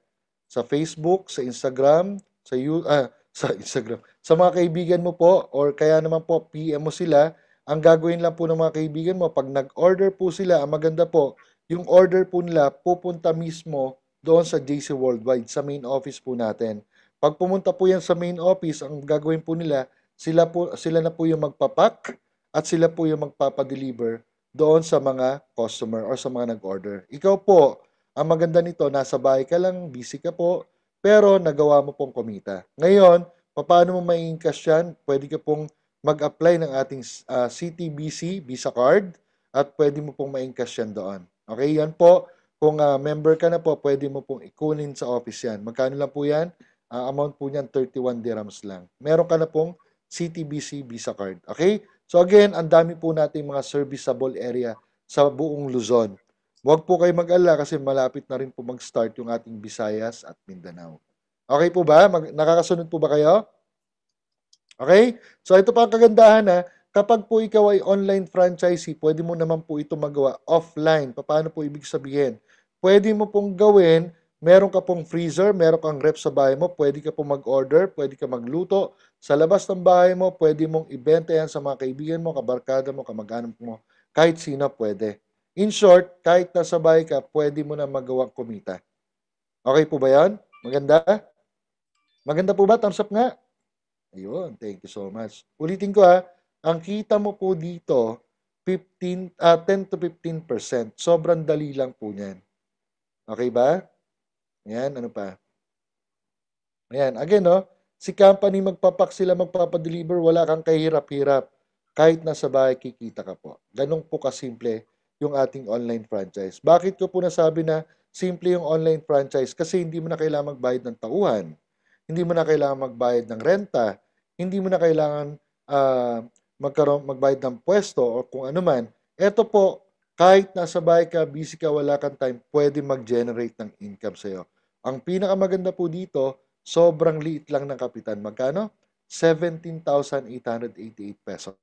Sa Facebook, sa Instagram, sa, ah, [laughs] sa Instagram. Sa mga kaibigan mo po, or kaya naman po, PM mo sila, ang gagawin lang po ng mga kaibigan mo, pag nag-order po sila, ang maganda po, yung order po nila pupunta mismo doon sa JC Worldwide, sa main office po natin. Pag pumunta po yan sa main office, ang gagawin po nila, sila, po, sila na po yung magpapak at sila po yung magpapadeliver doon sa mga customer or sa mga nag-order. Ikaw po, ang maganda nito, nasa bahay ka lang, busy ka po, pero nagawa mo pong kumita. Ngayon, paano mo may encash yan? Pwede ka pong mag-apply ng ating uh, ah, CTBC Visa Card at pwede mo pong ma-encash yan doon. Okay, yan po. Kung uh, member ka na po, pwede mo pong ikunin sa office yan. Magkano lang po yan? Uh, amount po niyan, 31 dirhams lang. Meron ka na pong CTBC Visa Card. Okay? So again, ang dami po nating mga serviceable area sa buong Luzon. Huwag po kayo mag-ala kasi malapit na rin po mag-start yung ating Visayas at Mindanao. Okay po ba? Mag- nakakasunod po ba kayo? Okay? So ito pa ang kagandahan ha. Kapag po ikaw ay online franchisee, pwede mo naman po ito magawa offline. Paano po ibig sabihin? Pwede mo pong gawin, meron ka pong freezer, meron kang rep sa bahay mo, pwede ka pong mag-order, pwede ka magluto. Sa labas ng bahay mo, pwede mong ibenta yan sa mga kaibigan mo, kabarkada mo, kamag-anak mo. Kahit sino pwede. In short, kahit nasa bahay ka, pwede mo na magawang kumita. Okay po ba yan? Maganda? Maganda po ba? Thumbs up nga. Ayun, thank you so much. Ulitin ko ha, ang kita mo po dito, 15, uh, 10 to 15%. Sobrang dali lang po niyan. Okay ba? Ayan, ano pa? Ayan, again, no? Si company magpapak sila magpapadeliver, wala kang kahirap-hirap. Kahit nasa bahay, kikita ka po. Ganun po kasimple yung ating online franchise. Bakit ko po nasabi na simple yung online franchise? Kasi hindi mo na kailangan magbayad ng tauhan. Hindi mo na kailangan magbayad ng renta. Hindi mo na kailangan uh, magkaroon, magbayad ng pwesto o kung ano man, ito po, kahit nasa bahay ka, busy ka, wala kang time, pwede mag-generate ng income sa'yo. Ang pinakamaganda po dito, sobrang liit lang ng kapitan. Magkano? 17,888 pesos.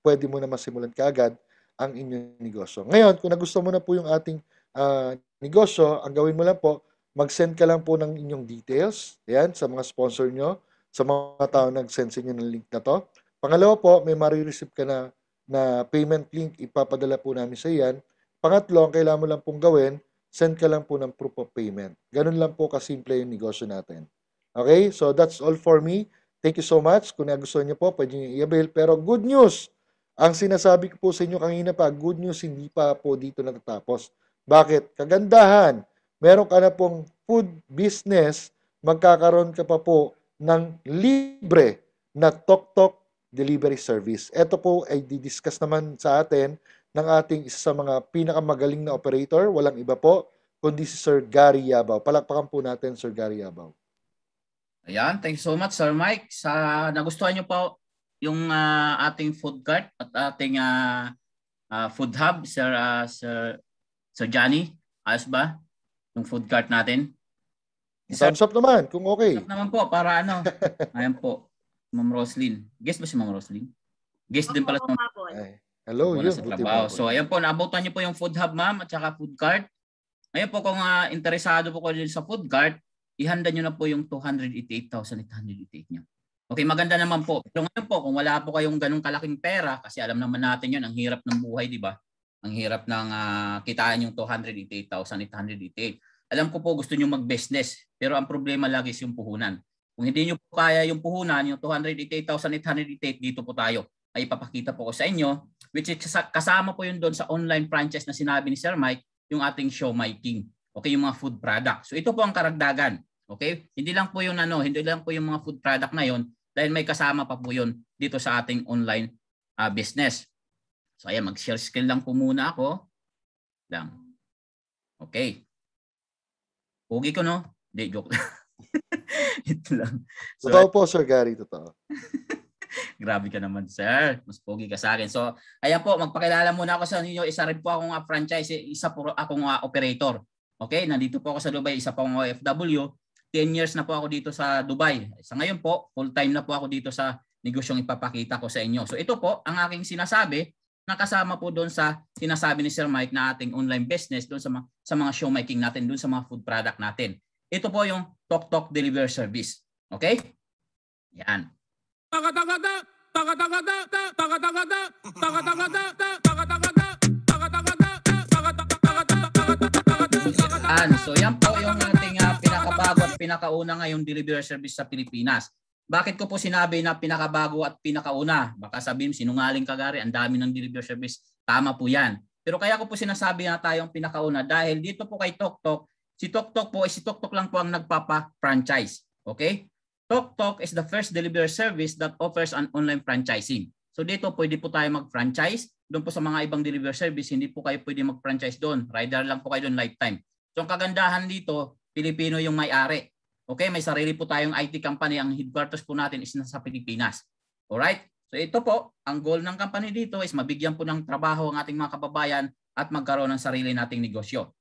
Pwede mo na masimulan kaagad ang inyong negosyo. Ngayon, kung nagusto mo na po yung ating uh, negosyo, ang gawin mo lang po, mag-send ka lang po ng inyong details, yan, sa mga sponsor nyo, sa mga tao nag-send sa inyo ng link na to. Pangalawa po, may marireceive ka na, na payment link, ipapadala po namin sa iyan. Pangatlo, ang kailangan mo lang pong gawin, send ka lang po ng proof of payment. Ganun lang po kasimple yung negosyo natin. Okay? So, that's all for me. Thank you so much. Kung nagustuhan niyo po, pwede niyo i-avail. Pero good news! Ang sinasabi ko po sa inyo kanina pa, good news, hindi pa po dito natatapos. Bakit? Kagandahan, meron ka na pong food business, magkakaroon ka pa po ng libre na tok-tok delivery service. Ito po ay didiscuss naman sa atin ng ating isa sa mga pinakamagaling na operator, walang iba po, kundi si Sir Gary Yabaw. Palakpakan po natin, Sir Gary Yabaw. Ayan, thank you so much, Sir Mike. Sa nagustuhan niyo po yung uh, ating food cart at ating uh, uh, food hub, Sir, uh, Sir, Sir Johnny. Ayos ba? Yung food cart natin. Thumbs up naman, kung okay. Thumbs up naman po, para ano. [laughs] Ayan po. Ma'am Roslyn. Guest ba si Ma'am Roslyn? Guest din pala. Sa... Ay, hello, yun. Sa trabaho. So, ayan po, naabutan niyo po yung food hub, ma'am, at saka food cart. Ngayon po, kung uh, interesado po ko din sa food cart, ihanda nyo na po yung 288,888 nyo. Okay, maganda naman po. Pero ngayon po, kung wala po kayong ganong kalaking pera, kasi alam naman natin yun, ang hirap ng buhay, di ba? Ang hirap ng uh, kitaan yung 288,888. Alam ko po gusto niyo mag-business, pero ang problema lagi is yung puhunan. Kung hindi niyo po kaya yung puhunan, yung 288,888, dito po tayo. Ay ipapakita po ko sa inyo, which is kasama po yun doon sa online franchise na sinabi ni Sir Mike, yung ating show My King. Okay, yung mga food product. So ito po ang karagdagan. Okay? Hindi lang po yung ano, hindi lang po yung mga food product na yon, dahil may kasama pa po yun dito sa ating online uh, business. So ayan, mag-share screen lang po muna ako. Lang. Okay. Pogi ko no? Hindi, joke [laughs] [laughs] Ito lang. So, totoo po, Sir Gary, totoo. [laughs] Grabe ka naman, sir. Mas pogi ka sa akin. So, ayan po, magpakilala muna ako sa inyo. Isa rin po akong uh, franchise, isa po akong uh, operator. Okay, nandito po ako sa Dubai, isa po akong OFW. 10 years na po ako dito sa Dubai. Sa ngayon po, full-time na po ako dito sa negosyong ipapakita ko sa inyo. So ito po ang aking sinasabi nakasama po doon sa sinasabi ni Sir Mike na ating online business doon sa, mga, sa mga show making natin, doon sa mga food product natin. Ito po yung Tok Tok Delivery Service. Okay? Yan. Taga-taga-da. So yan po yung ating uh, pinakabago at pinakauna ngayong delivery service sa Pilipinas. Bakit ko po sinabi na pinakabago at pinakauna? Baka sabihin sinungaling ka gari, ang dami ng delivery service. Tama po yan. Pero kaya ko po sinasabi na tayong pinakauna dahil dito po kay TokTok, si TokTok po, si TokTok lang po ang nagpapa-franchise. Okay? TokTok is the first delivery service that offers an online franchising. So dito pwede po tayo mag-franchise. Doon po sa mga ibang delivery service, hindi po kayo pwede mag-franchise doon. Rider lang po kayo doon lifetime. So ang kagandahan dito, Pilipino yung may-ari. Okay, may sarili po tayong IT company. Ang headquarters po natin is nasa Pilipinas. Alright? So ito po, ang goal ng company dito is mabigyan po ng trabaho ang ating mga kababayan at magkaroon ng sarili nating negosyo.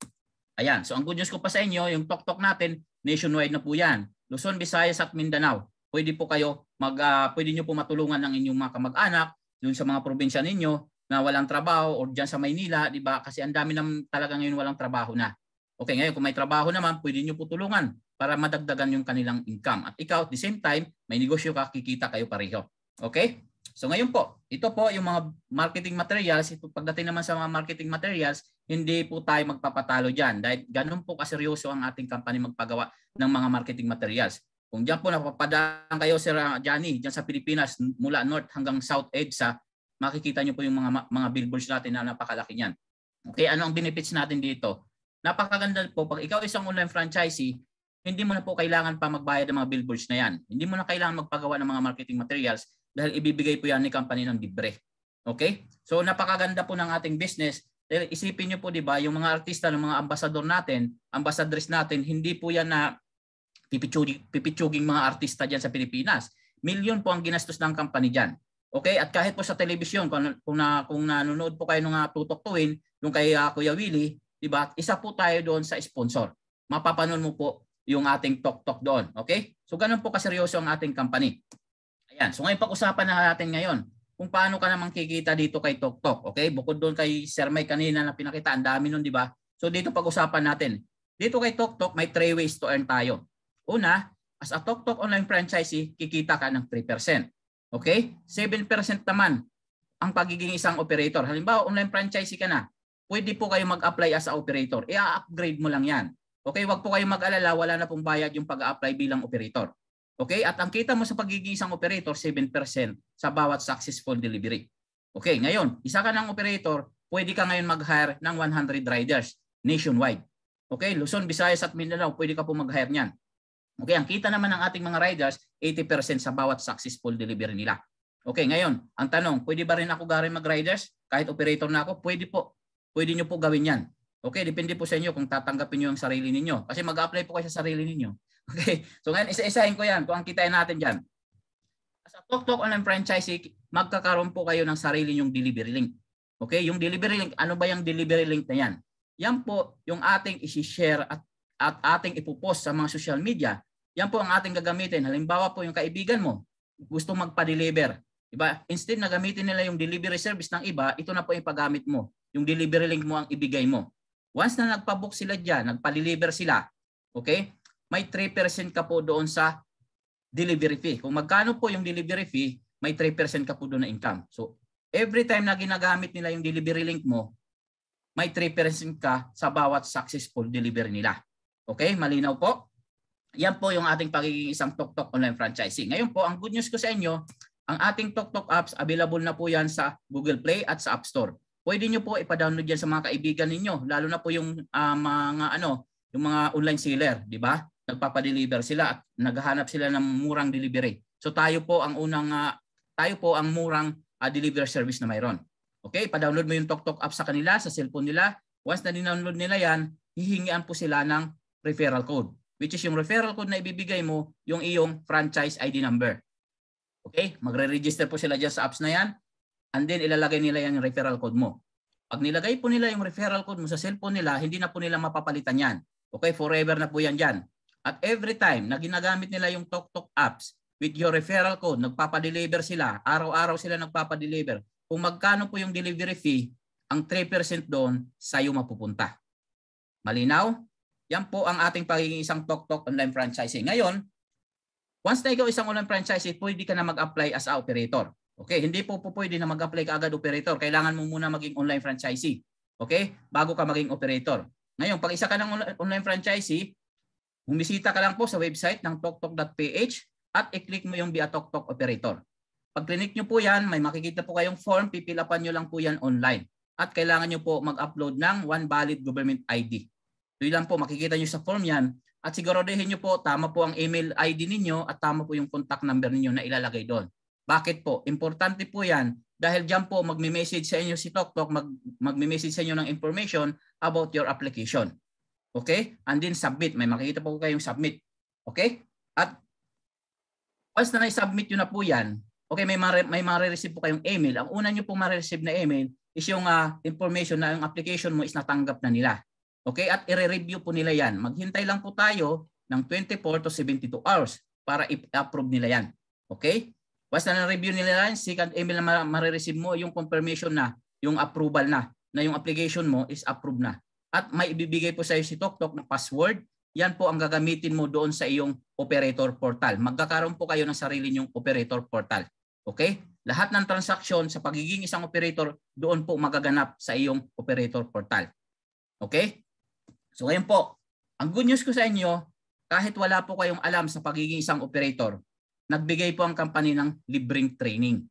Ayan, so ang good news ko pa sa inyo, yung TokTok natin, nationwide na po yan. Luzon, Visayas at Mindanao. Pwede po kayo mag uh, pwede niyo po matulungan ng inyong mga kamag-anak doon sa mga probinsya ninyo na walang trabaho or diyan sa Maynila, di ba? Kasi ang dami nang talaga ngayon walang trabaho na. Okay, ngayon kung may trabaho naman, pwede niyo po tulungan para madagdagan yung kanilang income. At ikaw, at the same time, may negosyo ka, kikita kayo pareho. Okay? So ngayon po, ito po yung mga marketing materials. Ito, pagdating naman sa mga marketing materials, hindi po tayo magpapatalo dyan. Dahil ganun po kaseryoso ang ating company magpagawa ng mga marketing materials. Kung dyan po napapadaan kayo, Sir Johnny, dyan sa Pilipinas, mula North hanggang South EDSA, makikita nyo po yung mga, mga billboards natin na napakalaki niyan. Okay, ano ang benefits natin dito? Napakaganda po. Pag ikaw isang online franchisee, hindi mo na po kailangan pa magbayad ng mga billboards na yan. Hindi mo na kailangan magpagawa ng mga marketing materials dahil ibibigay po yan ni company ng libre. Okay? So napakaganda po ng ating business. Dahil isipin niyo po 'di ba, yung mga artista, ng mga ambasador natin, ambassadors natin, hindi po yan na pipitsuging, pipitsuging mga artista diyan sa Pilipinas. Milyon po ang ginastos ng company diyan. Okay? At kahit po sa telebisyon, kung, kung, na, kung nanonood po kayo ng uh, tutok tuwin, yung kay uh, Kuya Willie, di ba? Isa po tayo doon sa sponsor. Mapapanood mo po yung ating tok-tok doon. Okay? So ganun po kaseryoso ang ating company. Ayan. So ngayon pag-usapan na natin ngayon kung paano ka naman kikita dito kay TokTok. Okay? Bukod doon kay Sir Mike kanina na pinakita, ang dami nun, di ba? So dito pag-usapan natin. Dito kay TokTok, may three ways to earn tayo. Una, as a TokTok online franchisee, kikita ka ng 3%. Okay? 7% naman ang pagiging isang operator. Halimbawa, online franchisee ka na, pwede po kayo mag-apply as a operator. I-upgrade mo lang yan. Okay, wag po kayong mag-alala, wala na pong bayad yung pag-apply bilang operator. Okay? At ang kita mo sa pagiging isang operator, 7% sa bawat successful delivery. Okay, ngayon, isa ka ng operator, pwede ka ngayon mag-hire ng 100 riders nationwide. Okay, Luzon, Visayas at Mindanao, pwede ka po mag-hire niyan. Okay, ang kita naman ng ating mga riders, 80% sa bawat successful delivery nila. Okay, ngayon, ang tanong, pwede ba rin ako gawin mag-riders? Kahit operator na ako, pwede po. Pwede nyo po gawin yan. Okay, depende po sa inyo kung tatanggapin nyo ang sarili ninyo. Kasi mag-apply po kayo sa sarili ninyo. Okay? So ngayon, isa-isahin ko yan kung ang kitain natin dyan. Sa TokTok Online Franchising, magkakaroon po kayo ng sarili nyong delivery link. Okay? Yung delivery link, ano ba yung delivery link na yan? Yan po yung ating isi-share at, at ating ipopost sa mga social media. Yan po ang ating gagamitin. Halimbawa po yung kaibigan mo, gusto magpa-deliver. Diba? Instead na gamitin nila yung delivery service ng iba, ito na po yung paggamit mo. Yung delivery link mo ang ibigay mo. Once na nagpa-book sila dyan, nagpa-deliver sila, okay? May 3% ka po doon sa delivery fee. Kung magkano po yung delivery fee, may 3% ka po doon na income. So, every time na ginagamit nila yung delivery link mo, may 3% ka sa bawat successful delivery nila. Okay, malinaw po? Yan po yung ating pagiging isang TokTok online franchising. Ngayon po, ang good news ko sa inyo, ang ating TokTok apps, available na po yan sa Google Play at sa App Store. Pwede nyo po ipa-download yan sa mga kaibigan ninyo, lalo na po yung uh, mga ano, yung mga online seller, di ba? Nagpapa-deliver sila at naghahanap sila ng murang delivery. So tayo po ang unang uh, tayo po ang murang uh, delivery service na mayroon. Okay, pa-download mo yung TokTok app sa kanila sa cellphone nila. Once na dinownload nila yan, hihingian po sila ng referral code. Which is yung referral code na ibibigay mo, yung iyong franchise ID number. Okay, magre-register po sila dyan sa apps na yan. And then ilalagay nila yan yung referral code mo. Pag nilagay po nila yung referral code mo sa cellphone nila, hindi na po nila mapapalitan yan. Okay, forever na po yan dyan. At every time na ginagamit nila yung TokTok apps with your referral code, nagpapa-deliver sila, araw-araw sila nagpapa-deliver. Kung magkano po yung delivery fee, ang 3% doon sa iyo mapupunta. Malinaw? Yan po ang ating pagiging isang TokTok online franchising. Ngayon, once na ikaw isang online franchising, pwede ka na mag-apply as operator. Okay, hindi po po pwede na mag-apply ka agad operator. Kailangan mo muna maging online franchisee. Okay? Bago ka maging operator. Ngayon, pag isa ka ng online franchisee, Bumisita ka lang po sa website ng toktok.ph at i-click mo yung Via TokTok Operator. Pag click nyo po yan, may makikita po kayong form, pipilapan nyo lang po yan online. At kailangan nyo po mag-upload ng one valid government ID. So lang po, makikita nyo sa form yan. At siguraduhin nyo po, tama po ang email ID ninyo at tama po yung contact number ninyo na ilalagay doon. Bakit po? Importante po yan dahil dyan po magme-message sa inyo si TokTok, mag, magme-message sa inyo ng information about your application. Okay? And then submit. May makikita po kayong submit. Okay? At once na na-submit nyo na po yan, okay, may, mare, may mare-receive po kayong email. Ang una nyo po mare-receive na email is yung uh, information na yung application mo is natanggap na nila. Okay? At i-review po nila yan. Maghintay lang po tayo ng 24 to 72 hours para i-approve nila yan. Okay? Once na na-review nila yan, second email na mare-receive mo yung confirmation na, yung approval na, na yung application mo is approved na at may ibibigay po sa iyo si TokTok na password. Yan po ang gagamitin mo doon sa iyong operator portal. Magkakaroon po kayo ng sarili niyong operator portal. Okay? Lahat ng transaksyon sa pagiging isang operator, doon po magaganap sa iyong operator portal. Okay? So ngayon po, ang good news ko sa inyo, kahit wala po kayong alam sa pagiging isang operator, nagbigay po ang company ng libreng training.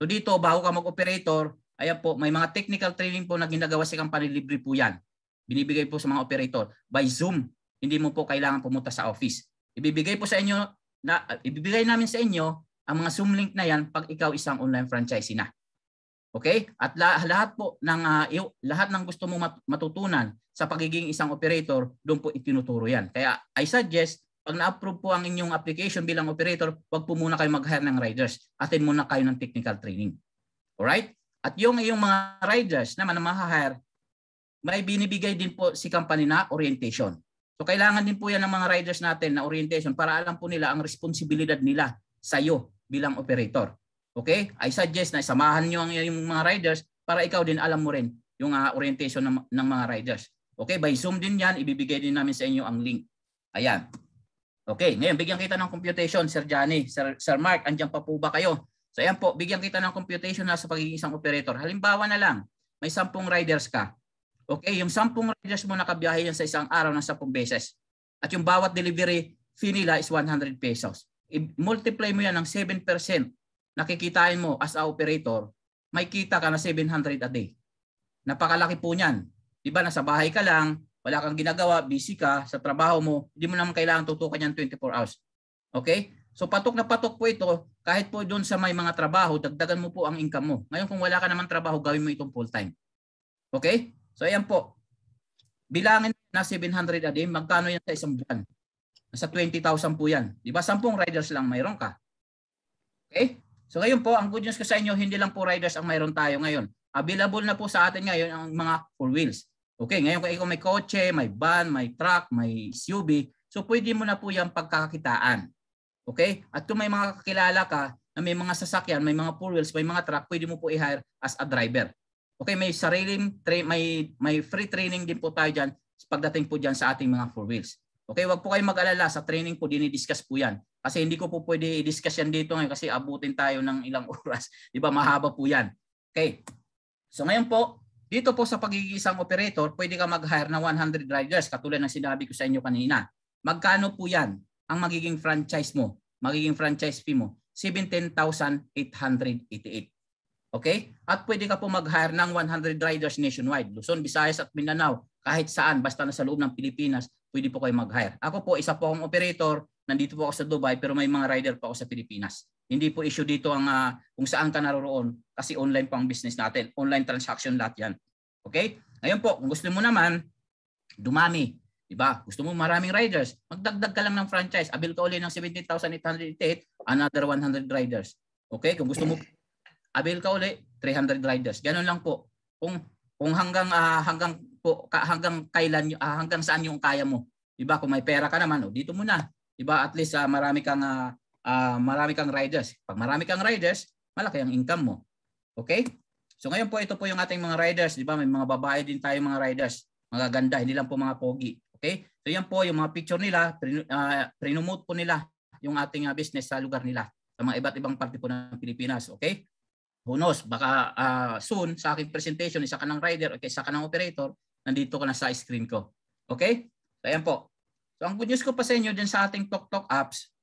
So dito, bago ka mag-operator, ayan po, may mga technical training po na ginagawa sa company, libre po yan. Binibigay po sa mga operator by Zoom. Hindi mo po kailangan pumunta sa office. Ibibigay po sa inyo na ibibigay namin sa inyo ang mga Zoom link na yan pag ikaw isang online franchisee na. Okay? At lahat po ng uh, lahat ng gusto mo matutunan sa pagiging isang operator, doon po itinuturo yan. Kaya I suggest pag na-approve po ang inyong application bilang operator, wag po muna kayo mag-hire ng riders. Attend muna kayo ng technical training. Alright? At yung yung mga riders naman na ma-hire, may binibigay din po si company na orientation. So kailangan din po yan ng mga riders natin na orientation para alam po nila ang responsibilidad nila sa iyo bilang operator. Okay? I suggest na samahan niyo ang yung mga riders para ikaw din alam mo rin yung uh, orientation ng, ng mga riders. Okay? By Zoom din yan, ibibigay din namin sa inyo ang link. Ayan. Okay, ngayon bigyan kita ng computation, Sir Johnny, Sir, Sir Mark, andyan pa po ba kayo? So ayan po, bigyan kita ng computation na sa pagiging isang operator. Halimbawa na lang, may 10 riders ka. Okay, yung 10 riders mo nakabiyahe yan sa isang araw ng 10 beses. At yung bawat delivery fee nila is 100 pesos. I-multiply mo yan ng 7%. Nakikitain mo as a operator, may kita ka na 700 a day. Napakalaki po niyan. 'Di ba nasa bahay ka lang, wala kang ginagawa, busy ka sa trabaho mo, hindi mo naman kailangan tutukan yan 24 hours. Okay? So patok na patok po ito, kahit po doon sa may mga trabaho, dagdagan mo po ang income mo. Ngayon kung wala ka naman trabaho, gawin mo itong full time. Okay? So ayan po. Bilangin na 700 a day, magkano yan sa isang buwan? Nasa 20,000 po yan. Di ba? 10 riders lang mayroon ka. Okay? So ngayon po, ang good news ko sa inyo, hindi lang po riders ang mayroon tayo ngayon. Available na po sa atin ngayon ang mga four wheels. Okay, ngayon kung may kotse, may van, may truck, may SUV, so pwede mo na po yung pagkakakitaan. Okay? At kung may mga kakilala ka na may mga sasakyan, may mga four wheels, may mga truck, pwede mo po i-hire as a driver. Okay, may sariling may may free training din po tayo diyan pagdating po diyan sa ating mga four wheels. Okay, wag po kayong mag-alala sa training po dinidiscuss po 'yan. Kasi hindi ko po pwede i-discuss yan dito ngayon kasi abutin tayo ng ilang [laughs] oras. 'Di ba? Mahaba po 'yan. Okay. So ngayon po, dito po sa pagiging isang operator, pwede ka mag-hire ng 100 riders katulad ng sinabi ko sa inyo kanina. Magkano po yan ang magiging franchise mo? Magiging franchise fee mo? 17,888. Okay? At pwede ka po mag-hire ng 100 riders nationwide. Luzon, Visayas at Mindanao. Kahit saan, basta na sa loob ng Pilipinas, pwede po kayo mag-hire. Ako po, isa po akong operator. Nandito po ako sa Dubai pero may mga rider pa ako sa Pilipinas. Hindi po issue dito ang uh, kung saan ka naroroon kasi online pa ang business natin. Online transaction lahat yan. Okay? Ngayon po, kung gusto mo naman, dumami. Diba? Gusto mo maraming riders, magdagdag ka lang ng franchise. Abil ka uli ng 17,888, another 100 riders. Okay? Kung gusto mo, abil ka uli, 300 riders. Ganun lang po. Kung kung hanggang uh, hanggang po hanggang kailan uh, hanggang saan yung kaya mo. 'Di ba? Kung may pera ka naman, oh, dito muna. 'Di ba? At least uh, marami kang uh, uh, marami kang riders. Pag marami kang riders, malaki ang income mo. Okay? So ngayon po ito po yung ating mga riders, di ba? May mga babae din tayo mga riders. Mga ganda, hindi lang po mga pogi. Okay? So yan po yung mga picture nila, uh, prinomote po nila yung ating uh, business sa lugar nila sa mga iba't ibang parte po ng Pilipinas. Okay? Who knows, baka uh, soon sa aking presentation, isa ka ng rider o isa ka ng operator, nandito ka na sa screen ko. Okay? So ayan po. So ang good news ko pa sa inyo dyan sa ating TokTok apps,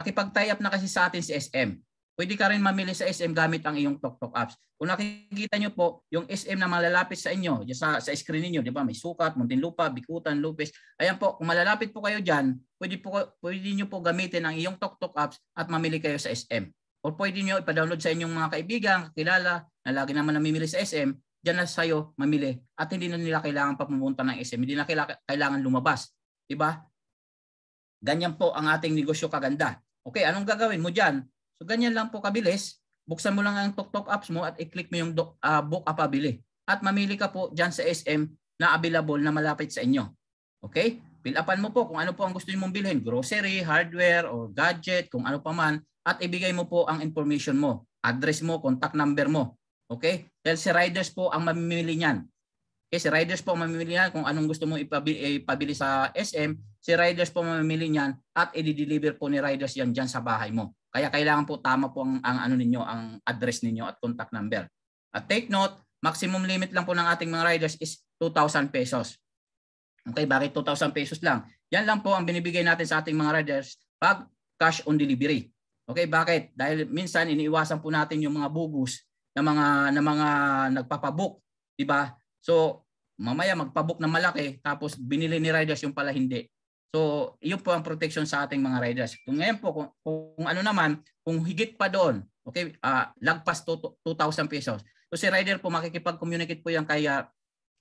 nakipag-tie up na kasi sa atin si SM. Pwede ka rin mamili sa SM gamit ang iyong TokTok apps. Kung nakikita nyo po, yung SM na malalapit sa inyo, sa, sa screen niyo, di ba? May Sukat, Muntinlupa, Bikutan, Lupes. Ayan po, kung malalapit po kayo diyan, pwede po pwede niyo po gamitin ang iyong TokTok apps at mamili kayo sa SM. O pwede niyo ipa-download sa inyong mga kaibigan, kakilala na lagi naman namimili sa SM, diyan na sayo mamili at hindi na nila kailangan pa pumunta ng SM, hindi na kailangan lumabas. Di ba? Ganyan po ang ating negosyo kaganda. Okay, anong gagawin mo diyan? So ganyan lang po kabilis. Buksan mo lang ang TokTok apps mo at i-click mo yung uh, book a pabili. At mamili ka po diyan sa SM na available na malapit sa inyo. Okay? Fill upan mo po kung ano po ang gusto niyo mong bilhin, grocery, hardware or gadget, kung ano pa man at ibigay mo po ang information mo, address mo, contact number mo. Okay? Dahil si riders po ang mamimili niyan. Okay, si riders po mamimili niyan kung anong gusto mo ipabili, ipabili sa SM, si riders po mamimili niyan at i-deliver po ni riders yan diyan sa bahay mo. Kaya kailangan po tama po ang, ang ano ninyo, ang address ninyo at contact number. At take note, maximum limit lang po ng ating mga riders is 2,000 pesos. Okay, bakit 2,000 pesos lang? Yan lang po ang binibigay natin sa ating mga riders pag cash on delivery. Okay, bakit? Dahil minsan iniiwasan po natin yung mga bugus na mga na mga nagpapabook, 'di ba? So, mamaya magpabook na malaki tapos binili ni riders yung pala hindi. So, yun po ang protection sa ating mga riders. Kung ngayon po, kung, kung ano naman, kung higit pa doon, okay, uh, lagpas to, 2,000 pesos. So si rider po makikipag-communicate po yan kaya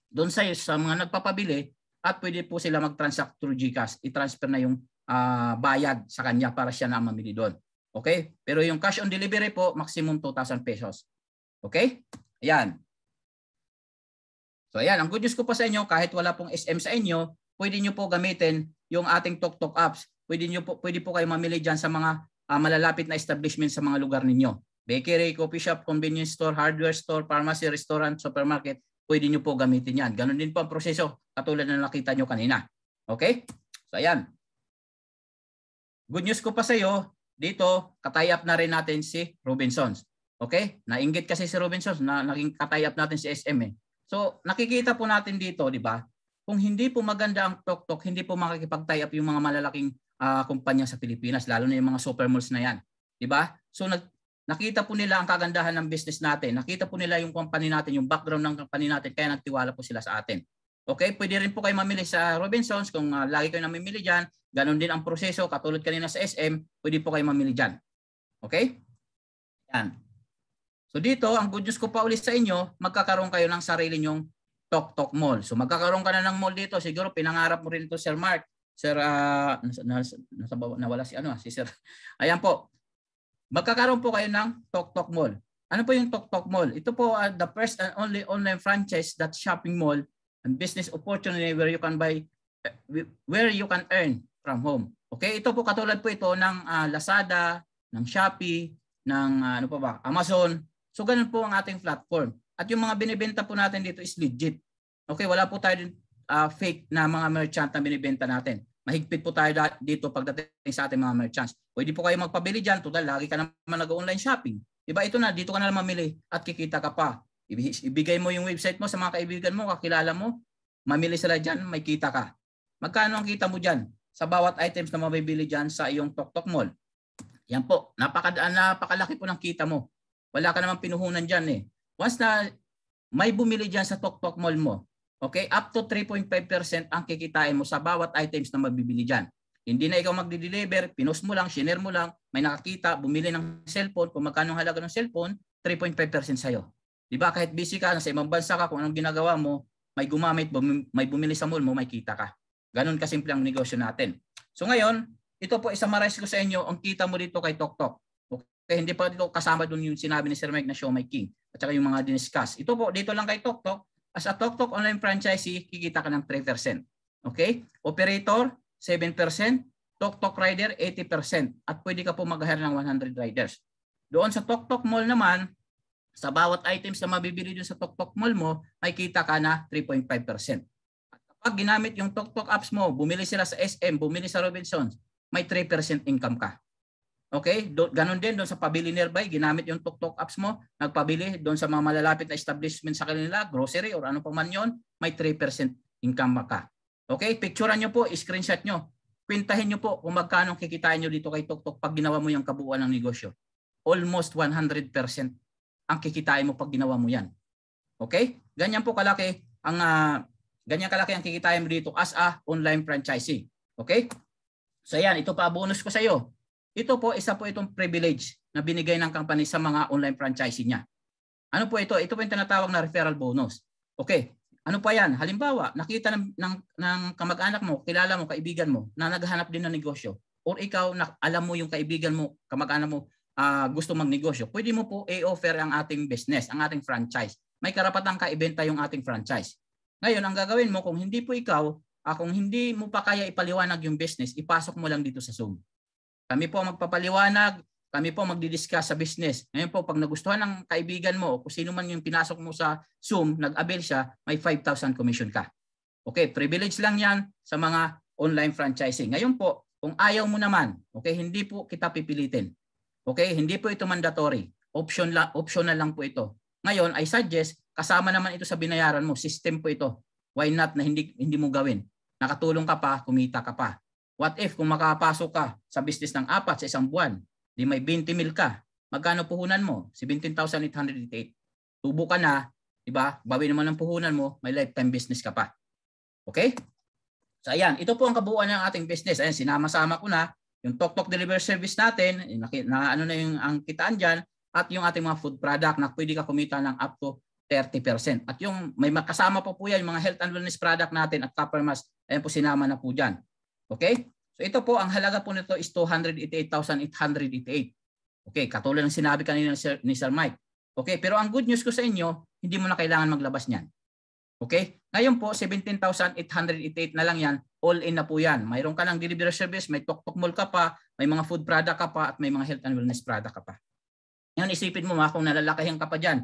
doon sa, sa mga nagpapabili at pwede po sila mag-transact through GCash. I-transfer na yung uh, bayad sa kanya para siya na mamili doon. Okay? Pero yung cash on delivery po, maximum 2,000 pesos. Okay? Ayan. So ayan, ang good news ko pa sa inyo, kahit wala pong SM sa inyo, pwede nyo po gamitin yung ating TokTok apps. Pwede, nyo po, pwede po kayo mamili dyan sa mga uh, malalapit na establishment sa mga lugar ninyo. Bakery, coffee shop, convenience store, hardware store, pharmacy, restaurant, supermarket, pwede nyo po gamitin yan. Ganon din po ang proseso katulad na nakita nyo kanina. Okay? So ayan. Good news ko pa sa iyo, dito katay up na rin natin si Robinsons. Okay? Nainggit kasi si Robinsons na naging katay up natin si SM eh. So nakikita po natin dito, di ba? Kung hindi po maganda ang TokTok, hindi po makikipag-tie up yung mga malalaking uh, kumpanya sa Pilipinas, lalo na yung mga supermalls na yan. Di ba? So nag, nakita po nila ang kagandahan ng business natin. Nakita po nila yung company natin, yung background ng company natin, kaya nagtiwala po sila sa atin. Okay, pwede rin po kayo mamili sa Robinsons kung uh, lagi kayo namimili diyan. Ganon din ang proseso, katulad kanina sa SM, pwede po kayo mamili diyan. Okay? Yan. So dito, ang good news ko pa ulit sa inyo, magkakaroon kayo ng sarili nyong Tok Tok Mall. So magkakaroon ka na ng mall dito, siguro pinangarap mo rin ito Sir Mark. Sir, uh, nasa, nasa, nasa, nawala si ano, si Sir. [laughs] Ayan po. Magkakaroon po kayo ng Tok Tok Mall. Ano po yung Tok Tok Mall? Ito po uh, the first and only online franchise that shopping mall and business opportunity where you can buy where you can earn from home. Okay, ito po katulad po ito ng uh, Lazada, ng Shopee, ng uh, ano pa ba, Amazon. So ganun po ang ating platform. At yung mga binibenta po natin dito is legit. Okay, wala po tayo uh, fake na mga merchant na binibenta natin. Mahigpit po tayo dito pagdating sa ating mga merchants. Pwede po kayo magpabili diyan, total lagi ka naman nag-online shopping. Diba ito na, dito ka na lang mamili at kikita ka pa. Ibigay mo yung website mo sa mga kaibigan mo, kakilala mo, mamili sila dyan, may kita ka. Magkano ang kita mo dyan sa bawat items na mabibili dyan sa iyong Tok Mall? Yan po, napaka, napakalaki po ng kita mo. Wala ka namang pinuhunan dyan eh. Once na may bumili dyan sa Tok Mall mo, okay, up to 3.5% ang kikitain mo sa bawat items na mabibili dyan. Hindi na ikaw magdi-deliver, pinost mo lang, share mo lang, may nakakita, bumili ng cellphone, kung magkano halaga ng cellphone, 3.5% sa'yo. Di ba? Kahit busy ka, nasa ibang bansa ka, kung anong ginagawa mo, may gumamit, may bumili sa mall mo, may kita ka. Ganon kasimple ang negosyo natin. So ngayon, ito po isamarise ko sa inyo ang kita mo dito kay TokTok. Okay, hindi pa dito kasama doon yung sinabi ni Sir Mike na show my king at saka yung mga diniscuss. Ito po dito lang kay TokTok. As a TokTok online franchisee, kikita ka ng 3%. Okay? Operator, 7%. TokTok rider, 80%. At pwede ka po mag-hire ng 100 riders. Doon sa TokTok Mall naman, sa bawat items na mabibili dun sa TokTok Mall mo, may kita ka na 3.5%. Kapag ginamit yung TokTok apps mo, bumili sila sa SM, bumili sa Robinsons, may 3% income ka. Okay? Do, ganun din doon sa pabili nearby, ginamit yung TokTok apps mo, nagpabili doon sa mga malalapit na establishment sa kanila, grocery or ano pa man yon, may 3% income ka. Okay? Picturean nyo po, screenshot nyo. Kwentahin nyo po kung magkano kikitain nyo dito kay TokTok pag ginawa mo yung kabuuan ng negosyo. Almost 100% ang kikitain mo pag ginawa mo yan. Okay? Ganyan po kalaki ang uh, ganyan kalaki ang kikitain mo dito as a online franchising. Okay? So yan, ito pa bonus ko sa iyo. Ito po isa po itong privilege na binigay ng company sa mga online franchising niya. Ano po ito? Ito po yung tinatawag na referral bonus. Okay. Ano pa yan? Halimbawa, nakita ng, ng, ng kamag-anak mo, kilala mo, kaibigan mo, na naghahanap din ng negosyo. Or ikaw, na, alam mo yung kaibigan mo, kamag-anak mo, uh, gusto magnegosyo, pwede mo po i-offer ang ating business, ang ating franchise. May karapatang kaibenta yung ating franchise. Ngayon, ang gagawin mo kung hindi po ikaw, uh, kung hindi mo pa kaya ipaliwanag yung business, ipasok mo lang dito sa Zoom. Kami po magpapaliwanag, kami po magdi-discuss sa business. Ngayon po, pag nagustuhan ng kaibigan mo kung sino man yung pinasok mo sa Zoom, nag-avail siya, may 5,000 commission ka. Okay, privilege lang yan sa mga online franchising. Ngayon po, kung ayaw mo naman, okay, hindi po kita pipilitin. Okay, hindi po ito mandatory. Option la, optional lang po ito. Ngayon, I suggest kasama naman ito sa binayaran mo. System po ito. Why not na hindi hindi mo gawin? Nakatulong ka pa, kumita ka pa. What if kung makapasok ka sa business ng apat sa isang buwan, di may 20 mil ka, magkano puhunan mo? 17,888. Tubo ka na, di ba? Bawi naman ng puhunan mo, may lifetime business ka pa. Okay? So ayan, ito po ang kabuuan ng ating business. Ayan, sinama-sama ko na yung Tok Tok Delivery Service natin, eh, na, na ano na yung ang kitaan diyan at yung ating mga food product na pwede ka kumita ng up to 30%. At yung may makasama pa po yan, yung mga health and wellness product natin at copper mask, ayan po sinama na po diyan. Okay? So ito po, ang halaga po nito is 288,888. Okay, katulad ng sinabi kanina ni Sir, ni Sir Mike. Okay, pero ang good news ko sa inyo, hindi mo na kailangan maglabas niyan. Okay? Ngayon po, 17,888 na lang yan. All in na po yan. Mayroon ka ng delivery service, may tok-tok mall ka pa, may mga food product ka pa, at may mga health and wellness product ka pa. Ngayon, isipin mo mga kung nalalakayan ka pa dyan.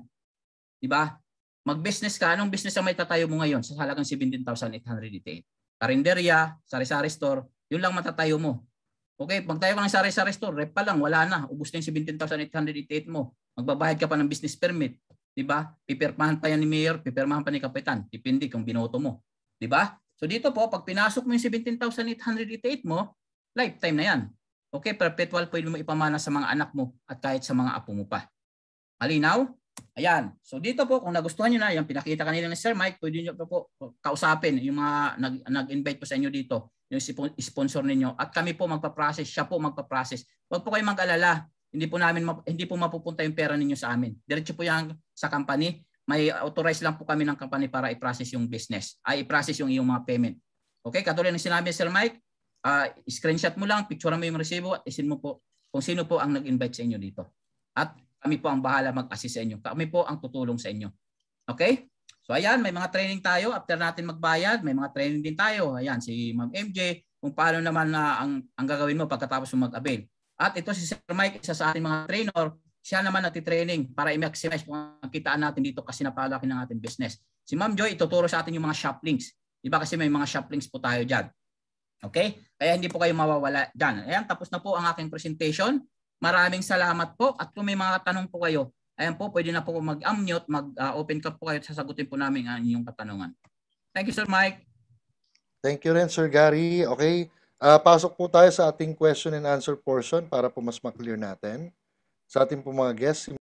Di ba? Mag-business ka, anong business ang may tatayo mo ngayon sa halagang 17,888? Karinderya, sari-sari store, yun lang matatayo mo. Okay, pag tayo ka ng sari-sari store, rep pa lang, wala na. Ubus na yung 17,888 mo. Magbabayad ka pa ng business permit. Di ba? Pipirmahan pa yan ni Mayor, pipirmahan pa ni Kapitan. Depende kung binoto mo. Di ba? So dito po, pag pinasok mo yung 17,888 mo, lifetime na yan. Okay, perpetual pwede mo ipamana sa mga anak mo at kahit sa mga apo mo pa. Malinaw? Ayan. So dito po, kung nagustuhan nyo na, yung pinakita kanina ni Sir Mike, pwede nyo po, po kausapin yung mga nag, nag-invite po sa inyo dito, yung sponsor ninyo. At kami po magpa-process, siya po magpa-process. Huwag po kayo mag-alala. Hindi po namin hindi po mapupunta yung pera ninyo sa amin. Diretso po yan sa company. May authorize lang po kami ng company para i-process yung business. Ay i-process yung iyong mga payment. Okay, katulad ng sinabi ni Sir Mike, uh, screenshot mo lang, picture mo yung resibo at isin mo po kung sino po ang nag-invite sa inyo dito. At kami po ang bahala mag-assist sa inyo. Kami po ang tutulong sa inyo. Okay? So ayan, may mga training tayo after natin magbayad, may mga training din tayo. Ayan si Ma'am MJ kung paano naman na ang ang gagawin mo pagkatapos mo mag-avail. At ito si Sir Mike, isa sa ating mga trainer, siya naman nagtitraining para i-maximize kung ang kitaan natin dito kasi napalaki ng ating business. Si Ma'am Joy, ituturo sa atin yung mga shop links. Di ba kasi may mga shop links po tayo dyan. Okay? Kaya hindi po kayo mawawala dyan. Ayan, tapos na po ang aking presentation. Maraming salamat po. At kung may mga tanong po kayo, ayan po, pwede na po mag-unmute, mag-open uh, po kayo at sasagutin po namin ang inyong katanungan. Thank you, Sir Mike. Thank you rin, Sir Gary. Okay. Uh, pasok po tayo sa ating question and answer portion para po mas maklear natin. Sa ating po mga guests,